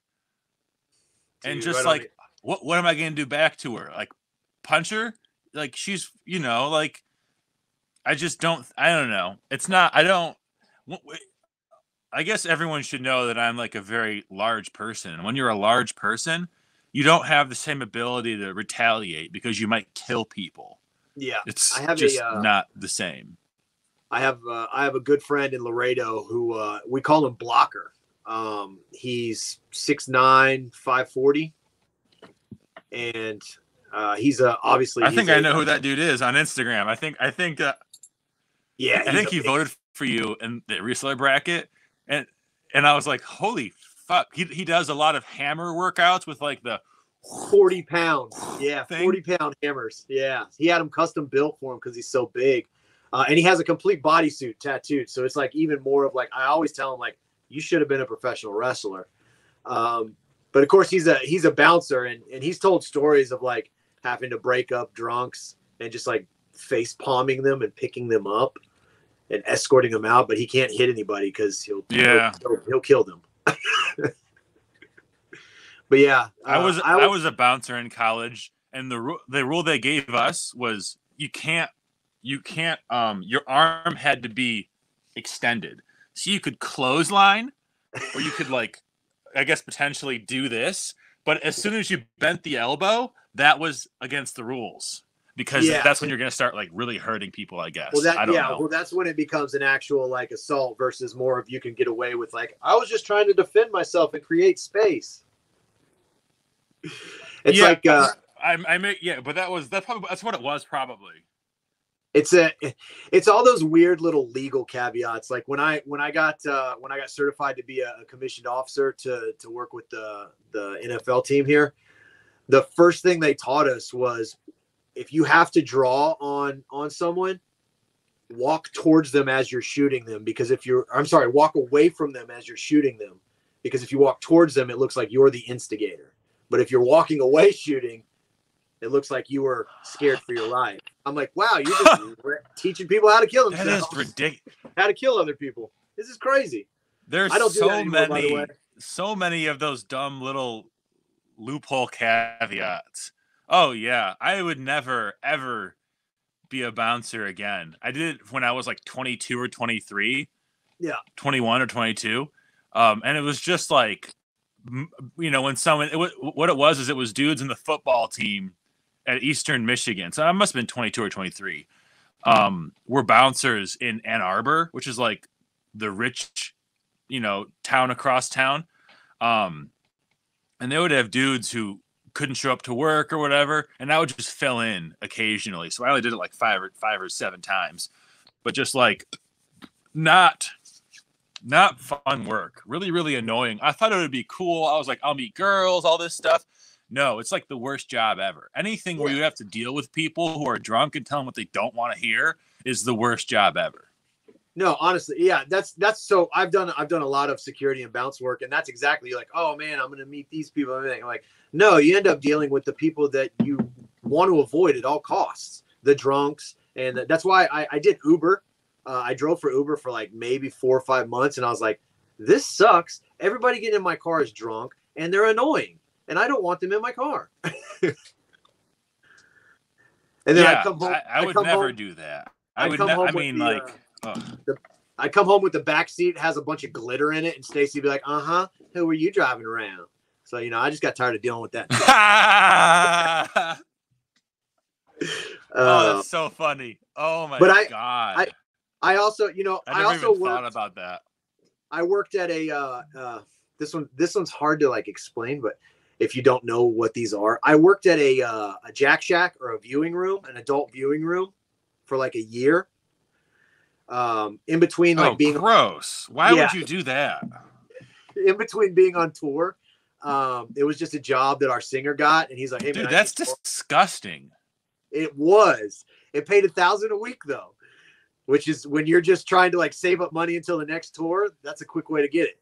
and just right on like what what am I gonna do back to her? Like punch her? Like she's you know like I just don't I don't know. It's not I don't. wh- wh- I guess everyone should know that I'm like a very large person. And when you're a large person, you don't have the same ability to retaliate because you might kill people. yeah. It's I have a, just uh, not the same. I have uh, I have a good friend in Laredo who uh, we call him Blocker. Um, he's 6'9", 540. and uh, he's a obviously. I think I know who that dude is on Instagram. I think I think uh, Yeah, I think he big- voted for you in the reseller bracket, and and I was like, holy fuck! He he does a lot of hammer workouts with like the 40 pounds. Yeah, thing. 40 pound hammers. Yeah. He had them custom built for him because he's so big. Uh, and he has a complete bodysuit tattooed. So it's like even more of like, I always tell him, like, you should have been a professional wrestler. Um, but of course, he's a he's a bouncer and, and he's told stories of like having to break up drunks and just like face palming them and picking them up and escorting them out. But he can't hit anybody because he'll, Yeah. he'll, he'll, he'll kill them. but yeah, I uh, was I was a bouncer in college, and the ru- the rule they gave us was you can't you can't um your arm had to be extended, so you could clothesline, or you could like I guess potentially do this, but as soon as you bent the elbow, that was against the rules because Yeah. that's when you're going to start like really hurting people. I guess. Well, that I don't yeah, know. well, that's when it becomes an actual like assault versus more of you can get away with like I was just trying to defend myself and create space. It's Yeah. like uh, I, I may, yeah, but that was that's probably that's what it was probably. It's a it's all those weird little legal caveats. Like when i when i got uh when i got certified to be a, commissioned officer to to work with the the nfl team here the first thing they taught us was if you have to draw on on someone walk towards them as you're shooting them because if you're i'm sorry walk away from them as you're shooting them because if you walk towards them it looks like you're the instigator. But if you're walking away shooting it looks like you were scared for your life. I'm like, wow, you're just teaching people how to kill That themselves, is ridiculous. how to kill other people. This is crazy. There's I don't so that anymore, many, so many of those dumb little loophole caveats. Oh yeah, I would never ever be a bouncer again. I did it when I was like 22 or 23. Yeah. 21 or 22. Um, and it was just like, you know, when someone, it, wa- what it was is it was dudes in the football team at Eastern Michigan. So I must have been 22 or 23. Um, we're bouncers in Ann Arbor, which is like the rich, you know, town across town. Um, and they would have dudes who couldn't show up to work or whatever, and I would just fill in occasionally. So I only did it like five or five or seven times, but just like not not fun work. Really, really annoying. I thought it would be cool. I was like, I'll meet girls, all this stuff. No, it's like the worst job ever. Anything where you have to deal with people who are drunk and tell them what they don't want to hear is the worst job ever. No, honestly, yeah, that's that's so I've done I've done a lot of security and bounce work, and that's exactly like, oh man, I'm gonna meet these people. and everything. Like, no, you end up dealing with the people that you want to avoid at all costs, the drunks, and that's why I, I did Uber. Uh, I drove for Uber for like maybe four or five months, and I was like, this sucks. Everybody getting in my car is drunk, and they're annoying, and I don't want them in my car. and then yeah, I come home. I, I would come never home- do that. I I'd come Ne- home I mean, the, like, uh, ugh. I come home with the back seat has a bunch of glitter in it, and Stacy be like, "Uh huh, who were you driving around?" So you know, I just got tired of dealing with that. oh, that's so funny. Oh my but I- god. I also, you know, I I, also even thought about that. I worked at a. Uh, uh, this one, this one's hard to like explain, but if you don't know what these are, I worked at a uh, a Jack Shack or a viewing room, an adult viewing room, for like a year. Um, in between like oh, being gross. Why Yeah. would you do that? in between being on tour, um, it was just a job that our singer got, and he's like, "Hey Dude, man, that's disgusting. It was. It paid a thousand a week though, which is when you're just trying to like save up money until the next tour. That's a quick way to get it.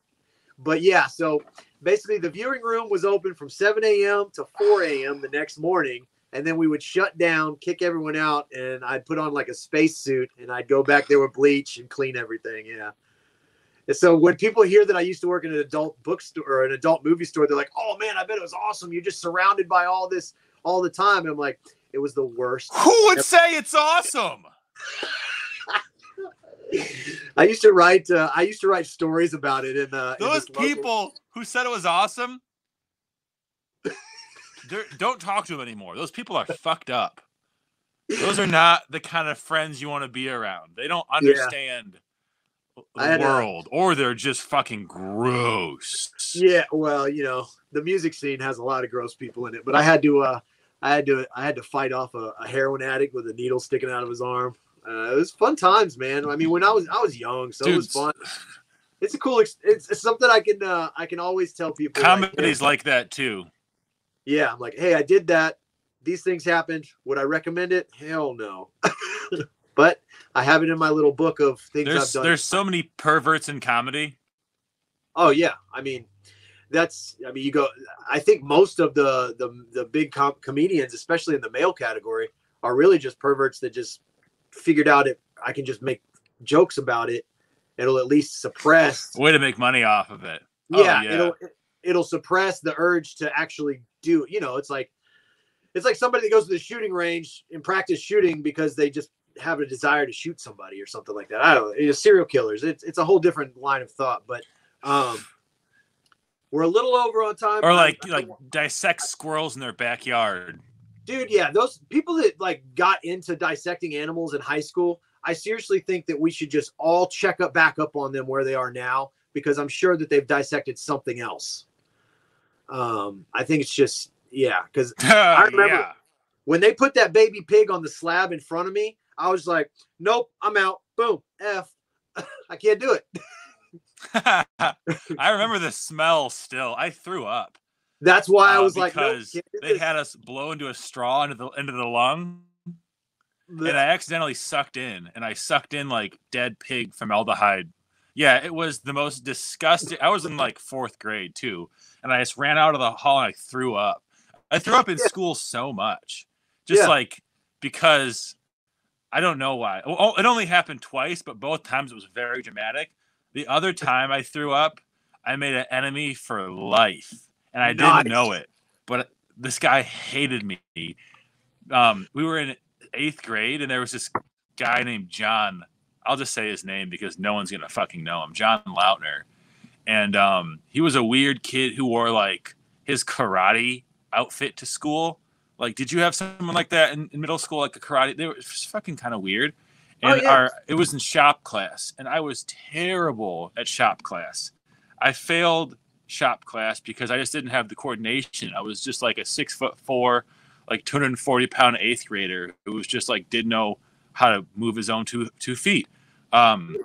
But yeah, so basically the viewing room was open from 7 a.m. to 4 a.m. the next morning, and then we would shut down, kick everyone out, and I'd put on like a space suit and I'd go back there with bleach and clean everything. Yeah. And so when people hear that I used to work in an adult bookstore or an adult movie store, they're like, "Oh man, I bet it was awesome. You're just surrounded by all this all the time." And I'm like, "It was the worst." Who would say it's awesome? I used to write. Uh, I used to write stories about it in uh, Those people who said it was awesome, don't talk to them anymore. Those people are fucked up. Those are not the kind of friends you want to be around. They don't understand I the had a- world, or they're just fucking gross. Yeah, well, you know, the music scene has a lot of gross people in it, but I had to. Uh, I had to. I had to fight off a, a heroin addict with a needle sticking out of his arm. Uh, it was fun times, man. I mean, when I was I was young, so it was fun. It's a cool. It's, it's something I can. Uh, I can always tell people. like, Comedy's like that too. yeah, I'm like, hey, I did that. These things happened. Would I recommend it? Hell no. but I have it in my little book of things There's I've done. there's so many perverts in comedy. Oh yeah, I mean, that's I mean you go. I think most of the the the big com- comedians, especially in the male category, are really just perverts that just figured out it. I can just make jokes about it. It'll at least suppress. Way to make money off of it. Oh, yeah, yeah. it'll it'll suppress the urge to actually do. You know, it's like it's like somebody that goes to the shooting range and practice shooting because they just have a desire to shoot somebody or something like that. I don't know. Serial killers. It's it's a whole different line of thought, but um We're a little over on time. or like like dissect squirrels in their backyard. dude yeah those people that like got into dissecting animals in high school i seriously think that we should just all check up back up on them where they are now because i'm sure that they've dissected something else. Um i think it's just yeah because I remember- yeah. when they put that baby pig on the slab in front of me i was like nope i'm out. Boom. F. I can't do it. I remember the smell still. I threw up. that's why i uh, was like nope, because can't they had us blow into a straw into the into the lung, and I accidentally sucked in, and I sucked in like dead pig formaldehyde. Yeah, it was the most disgusting. I was in like fourth grade too, and I just ran out of the hall and I threw up. I threw up in Yeah. school so much, just Yeah. like because I don't know why. Oh, it only happened twice, but both times it was very dramatic. The other time I threw up, I made an enemy for life, and I Nice. didn't know it. But this guy hated me. Um, we were in eighth grade, and there was this guy named John. I'll just say his name because no one's gonna fucking know him. John Lautner, and um, he was a weird kid who wore like his karate outfit to school. Like, did you have someone like that in, in middle school, like a karate? They were just fucking kind of weird. Oh, yeah. our it was in shop class, and I was terrible at shop class. I failed shop class because I just didn't have the coordination. I was just like a six foot four, like 240 pound eighth grader who was just like didn't know how to move his own two two feet. Um,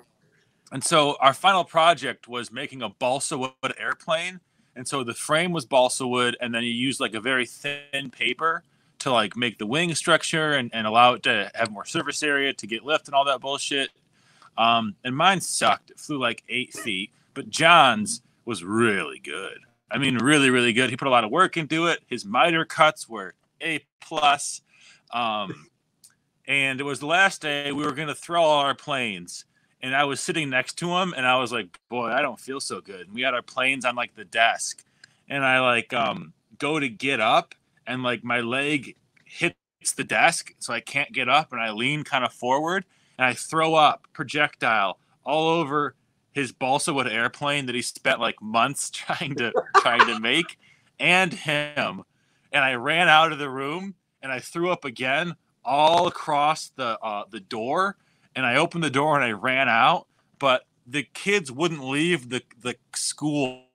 and so our final project was making a balsa wood airplane. And so the frame was balsa wood, and then you used like a very thin paper to like make the wing structure and, and allow it to have more surface area to get lift and all that bullshit. Um, and mine sucked. It flew like eight feet, but John's was really good. I mean, really, really good. He put a lot of work into it. His miter cuts were a plus. Um, and it was the last day we were going to throw all our planes. And I was sitting next to him, and I was like, "Boy, I don't feel so good." And we had our planes on like the desk, and I like um go to get up, and like my leg hits the desk, so I can't get up, and I lean kind of forward, and I throw up projectile all over his balsa wood airplane that he spent like months trying to trying to make, and him, and I ran out of the room, and I threw up again all across the uh, the door, and I opened the door and I ran out, but the kids wouldn't leave the the school,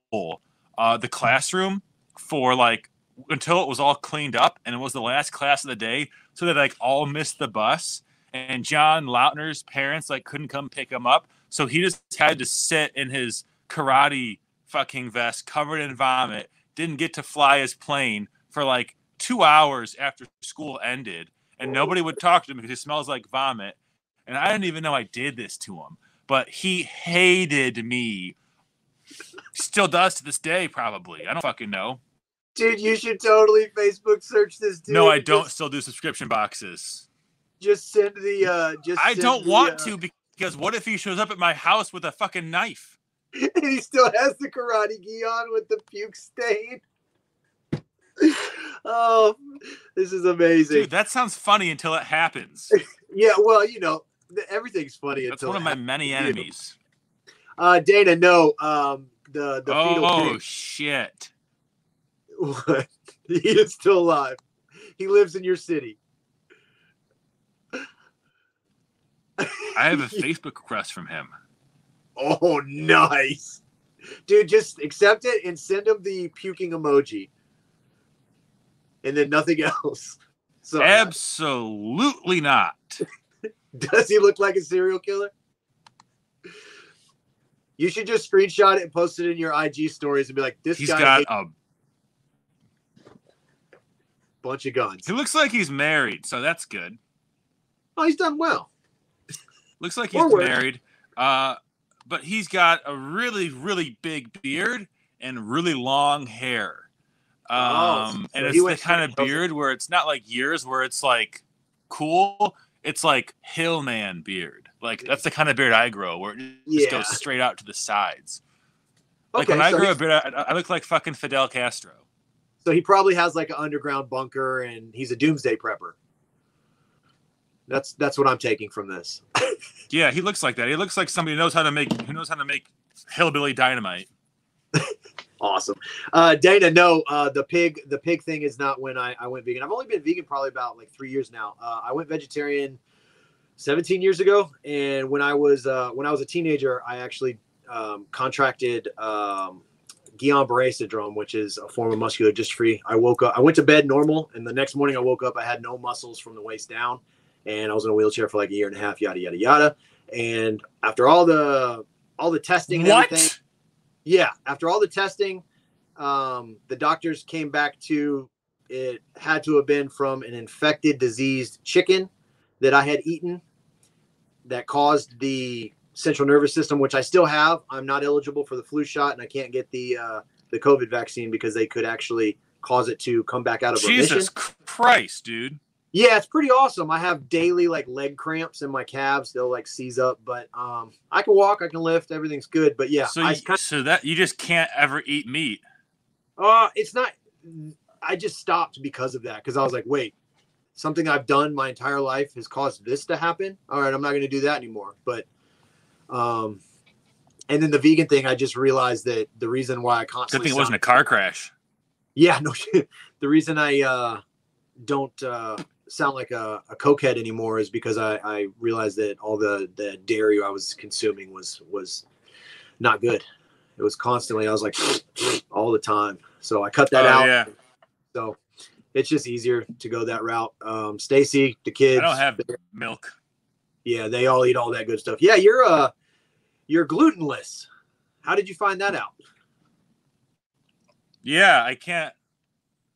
uh, the classroom for like until it was all cleaned up and it was the last class of the day, so they like all missed the bus. And John Lautner's parents like couldn't come pick him up, so he just had to sit in his karate fucking vest covered in vomit. Didn't get to fly his plane for like two hours after school ended, and nobody would talk to him because he smells like vomit. And I didn't even know I did this to him, but he hated me. Still does to this day, probably. I don't fucking know. dude you should totally facebook search this dude no, I don't just- still do subscription boxes. just send the uh just I don't the, want uh, to because what if he shows up at my house with a fucking knife? and he still has the karate gi on with the puke stain oh this is amazing Dude, that sounds funny until it happens. yeah well you know everything's funny That's until one of my happens. many enemies. uh dana no um the the fetal Oh shit. what? he is still alive he lives in your city I have a Facebook request from him. oh nice dude just accept it and send him the puking emoji and then nothing else so Absolutely not. Does he look like a serial killer? You should just screenshot it and post it in your IG stories and be like, "This He's guy got a bunch of guns." He looks like he's married, so that's good. Oh, he's done well. Looks like he's married. Uh, but he's got a really, really big beard and really long hair. Oh, Um, so and it's the kind of beard where it's not like years, where it's like cool. It's like hillman beard. Like that's the kind of beard I grow, where it just Yeah. goes straight out to the sides. Like Okay, when I so, grow a beard, I, I look like fucking Fidel Castro. so he probably has like an underground bunker, and he's a doomsday prepper. That's that's what I'm taking from this. Yeah, he looks like that. He looks like somebody who knows how to make who knows how to make hillbilly dynamite. awesome. Uh, Dana, no, uh, the pig, the pig thing is not when I, I went vegan. I've only been vegan probably about like three years now. Uh, I went vegetarian 17 years ago, and when I was uh, when I was a teenager, I actually um, contracted um, Guillain-Barré syndrome, which is a form of muscular dystrophy. I woke up, I went to bed normal, and the next morning I woke up, I had no muscles from the waist down, and I was in a wheelchair for like a year and a half, yada yada yada. And after all the all the testing, and What? everything, yeah, after all the testing, um, the doctors came back to it had to have been from an infected, diseased chicken that I had eaten that caused the central nervous system, which I still have. I'm not eligible for the flu shot, and I can't get the uh, the COVID vaccine because they could actually cause it to come back out of remission. Jesus Christ, dude. Yeah, it's pretty awesome. I have daily like leg cramps in my calves; they'll like seize up, but um, I can walk, I can lift, everything's good. But yeah, so you, kind so that you just can't ever eat meat. Uh, it's not. I just stopped because of that because I was like, wait, something I've done my entire life has caused this to happen. All right, I'm not going to do that anymore. But, um, and then the vegan thing, I just realized that the reason why I Good constantly thing it wasn't a car crash. yeah, no shit. The reason I uh, don't uh, sound like a, a cokehead anymore is because I, I realized that all the, the dairy I was consuming was was not good. It was constantly. I was like all the time. So I cut that Oh, out. yeah. So it's just easier to go that route. Um, Stacy, the kids, I don't have milk. yeah, they all eat all that good stuff. Yeah, you're uh, you're glutenless. How did you find that out? Yeah, I can't.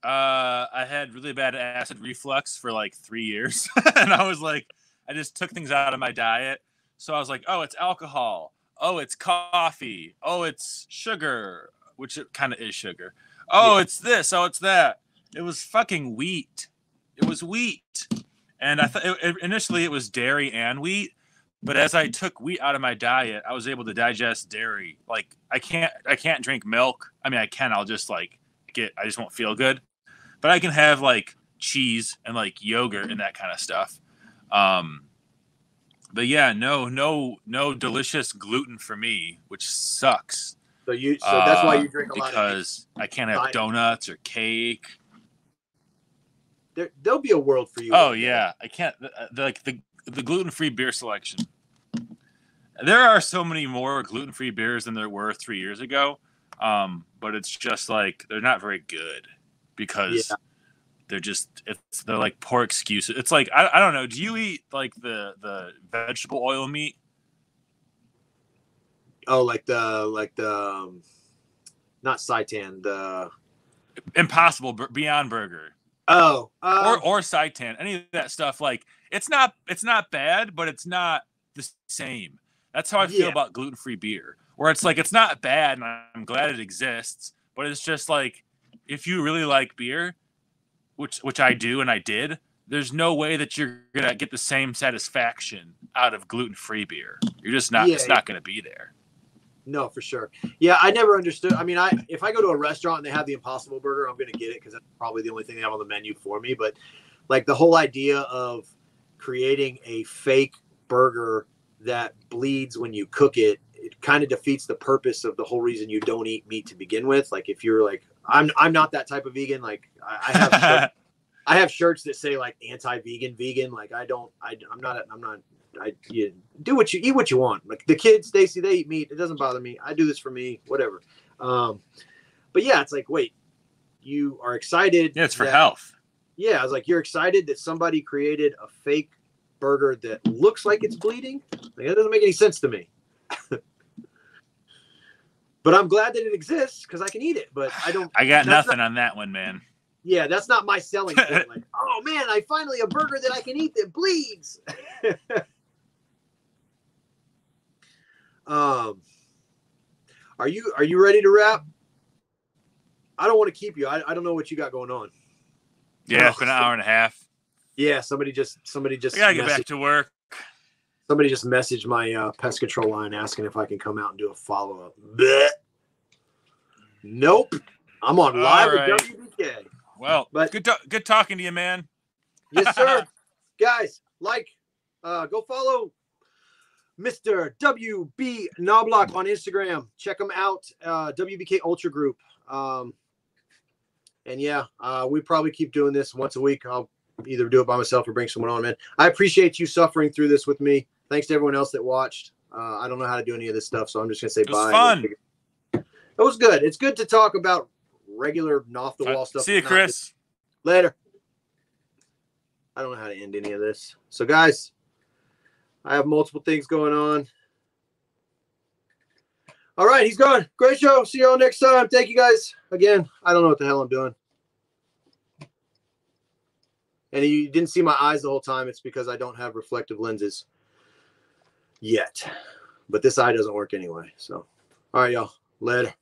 Uh, I had really bad acid reflux for like three years, and I was like, I just took things out of my diet. So I was like, oh, it's alcohol. Oh, it's coffee. Oh, it's sugar, which it kind of is sugar. Oh, Yeah. it's this. Oh, it's that. It was fucking wheat. It was wheat, and I thought it, it- initially it was dairy and wheat. But as I took wheat out of my diet, I was able to digest dairy. Like I can't, I can't drink milk. I mean, I can. I'll just like get. I just won't feel good. But I can have like cheese and like yogurt and that kind of stuff. Um, but yeah, no, no, no delicious gluten for me, which sucks. So you, so that's why uh, you drink a lot. Because I can't have donuts or cake. there, there'll be a world for you. Oh yeah, I can't. The, uh, the- like the the gluten free beer selection. There are so many more gluten free beers than there were three years ago, um, but it's just like they're not very good because Yeah. they're just it's they're like poor excuses. It's like I, I don't know. Do you eat like the the vegetable oil meat? Oh, like the like the um, not seitan. The Impossible Beyond Burger oh, uh, or or Seitan, any of that stuff. Like it's not it's not bad, but it's not the same. That's how I feel Yeah. about gluten free beer, where it's like it's not bad, and I'm glad it exists, but it's just like if you really like beer, which which I do and I did, there's no way that you're gonna get the same satisfaction out of gluten free beer. You're just not. Yeah, it's yeah. not gonna be there. No, for sure. Yeah, I never understood. I mean, I if I go to a restaurant and they have the Impossible Burger, I'm gonna get it because that's probably the only thing they have on the menu for me. But like the whole idea of creating a fake burger that bleeds when you cook it, it kind of defeats the purpose of the whole reason you don't eat meat to begin with. Like if you're like, I'm I'm not that type of vegan. Like I, I have shirts, I have shirts that say like anti-vegan vegan. Like I don't I I'm not I'm not I you do what you eat what you want. Like the kids, Stacy, they eat meat. It doesn't bother me. I do this for me, whatever. Um, but yeah, it's like, wait, you are excited. yeah, it's for that- health. Yeah, I was like, you're excited that somebody created a fake burger that looks like it's bleeding. Like, that doesn't make any sense to me. but I'm glad that it exists because I can eat it. But I don't. I got nothing on that one, man. Yeah, that's not my selling point. Like, oh man, I finally a burger that I can eat that bleeds. um, are you are you ready to wrap? I don't want to keep you. I, I don't know what you got going on. Yeah, it's been an hour and a half. Yeah, somebody just somebody just I gotta get back to work. Somebody just messaged my uh, pest control line asking if I can come out and do a follow up. Nope, I'm on All live right. WBK. Well, But- good to- good talking to you, man. Yes, sir. Guys, like, uh, go follow Mr. WB Knoblock on Instagram. Check him out. Uh, WBK Ultra Group. Um, and yeah, uh, we probably keep doing this once a week. I'll either do it by myself or bring someone on, man. I appreciate you suffering through this with me. Thanks to everyone else that watched. Uh, I don't know how to do any of this stuff, so I'm just gonna say It was bye. fun. It was good. It's good to talk about regular off the wall stuff. See you, Chris. Later. I don't know how to end any of this. So, guys, I have multiple things going on. All right, he's gone. Great show. See you all next time. Thank you, guys. Again, I don't know what the hell I'm doing. And you didn't see my eyes the whole time. It's because I don't have reflective lenses yet. But this eye doesn't work anyway. So, all right, y'all. Later.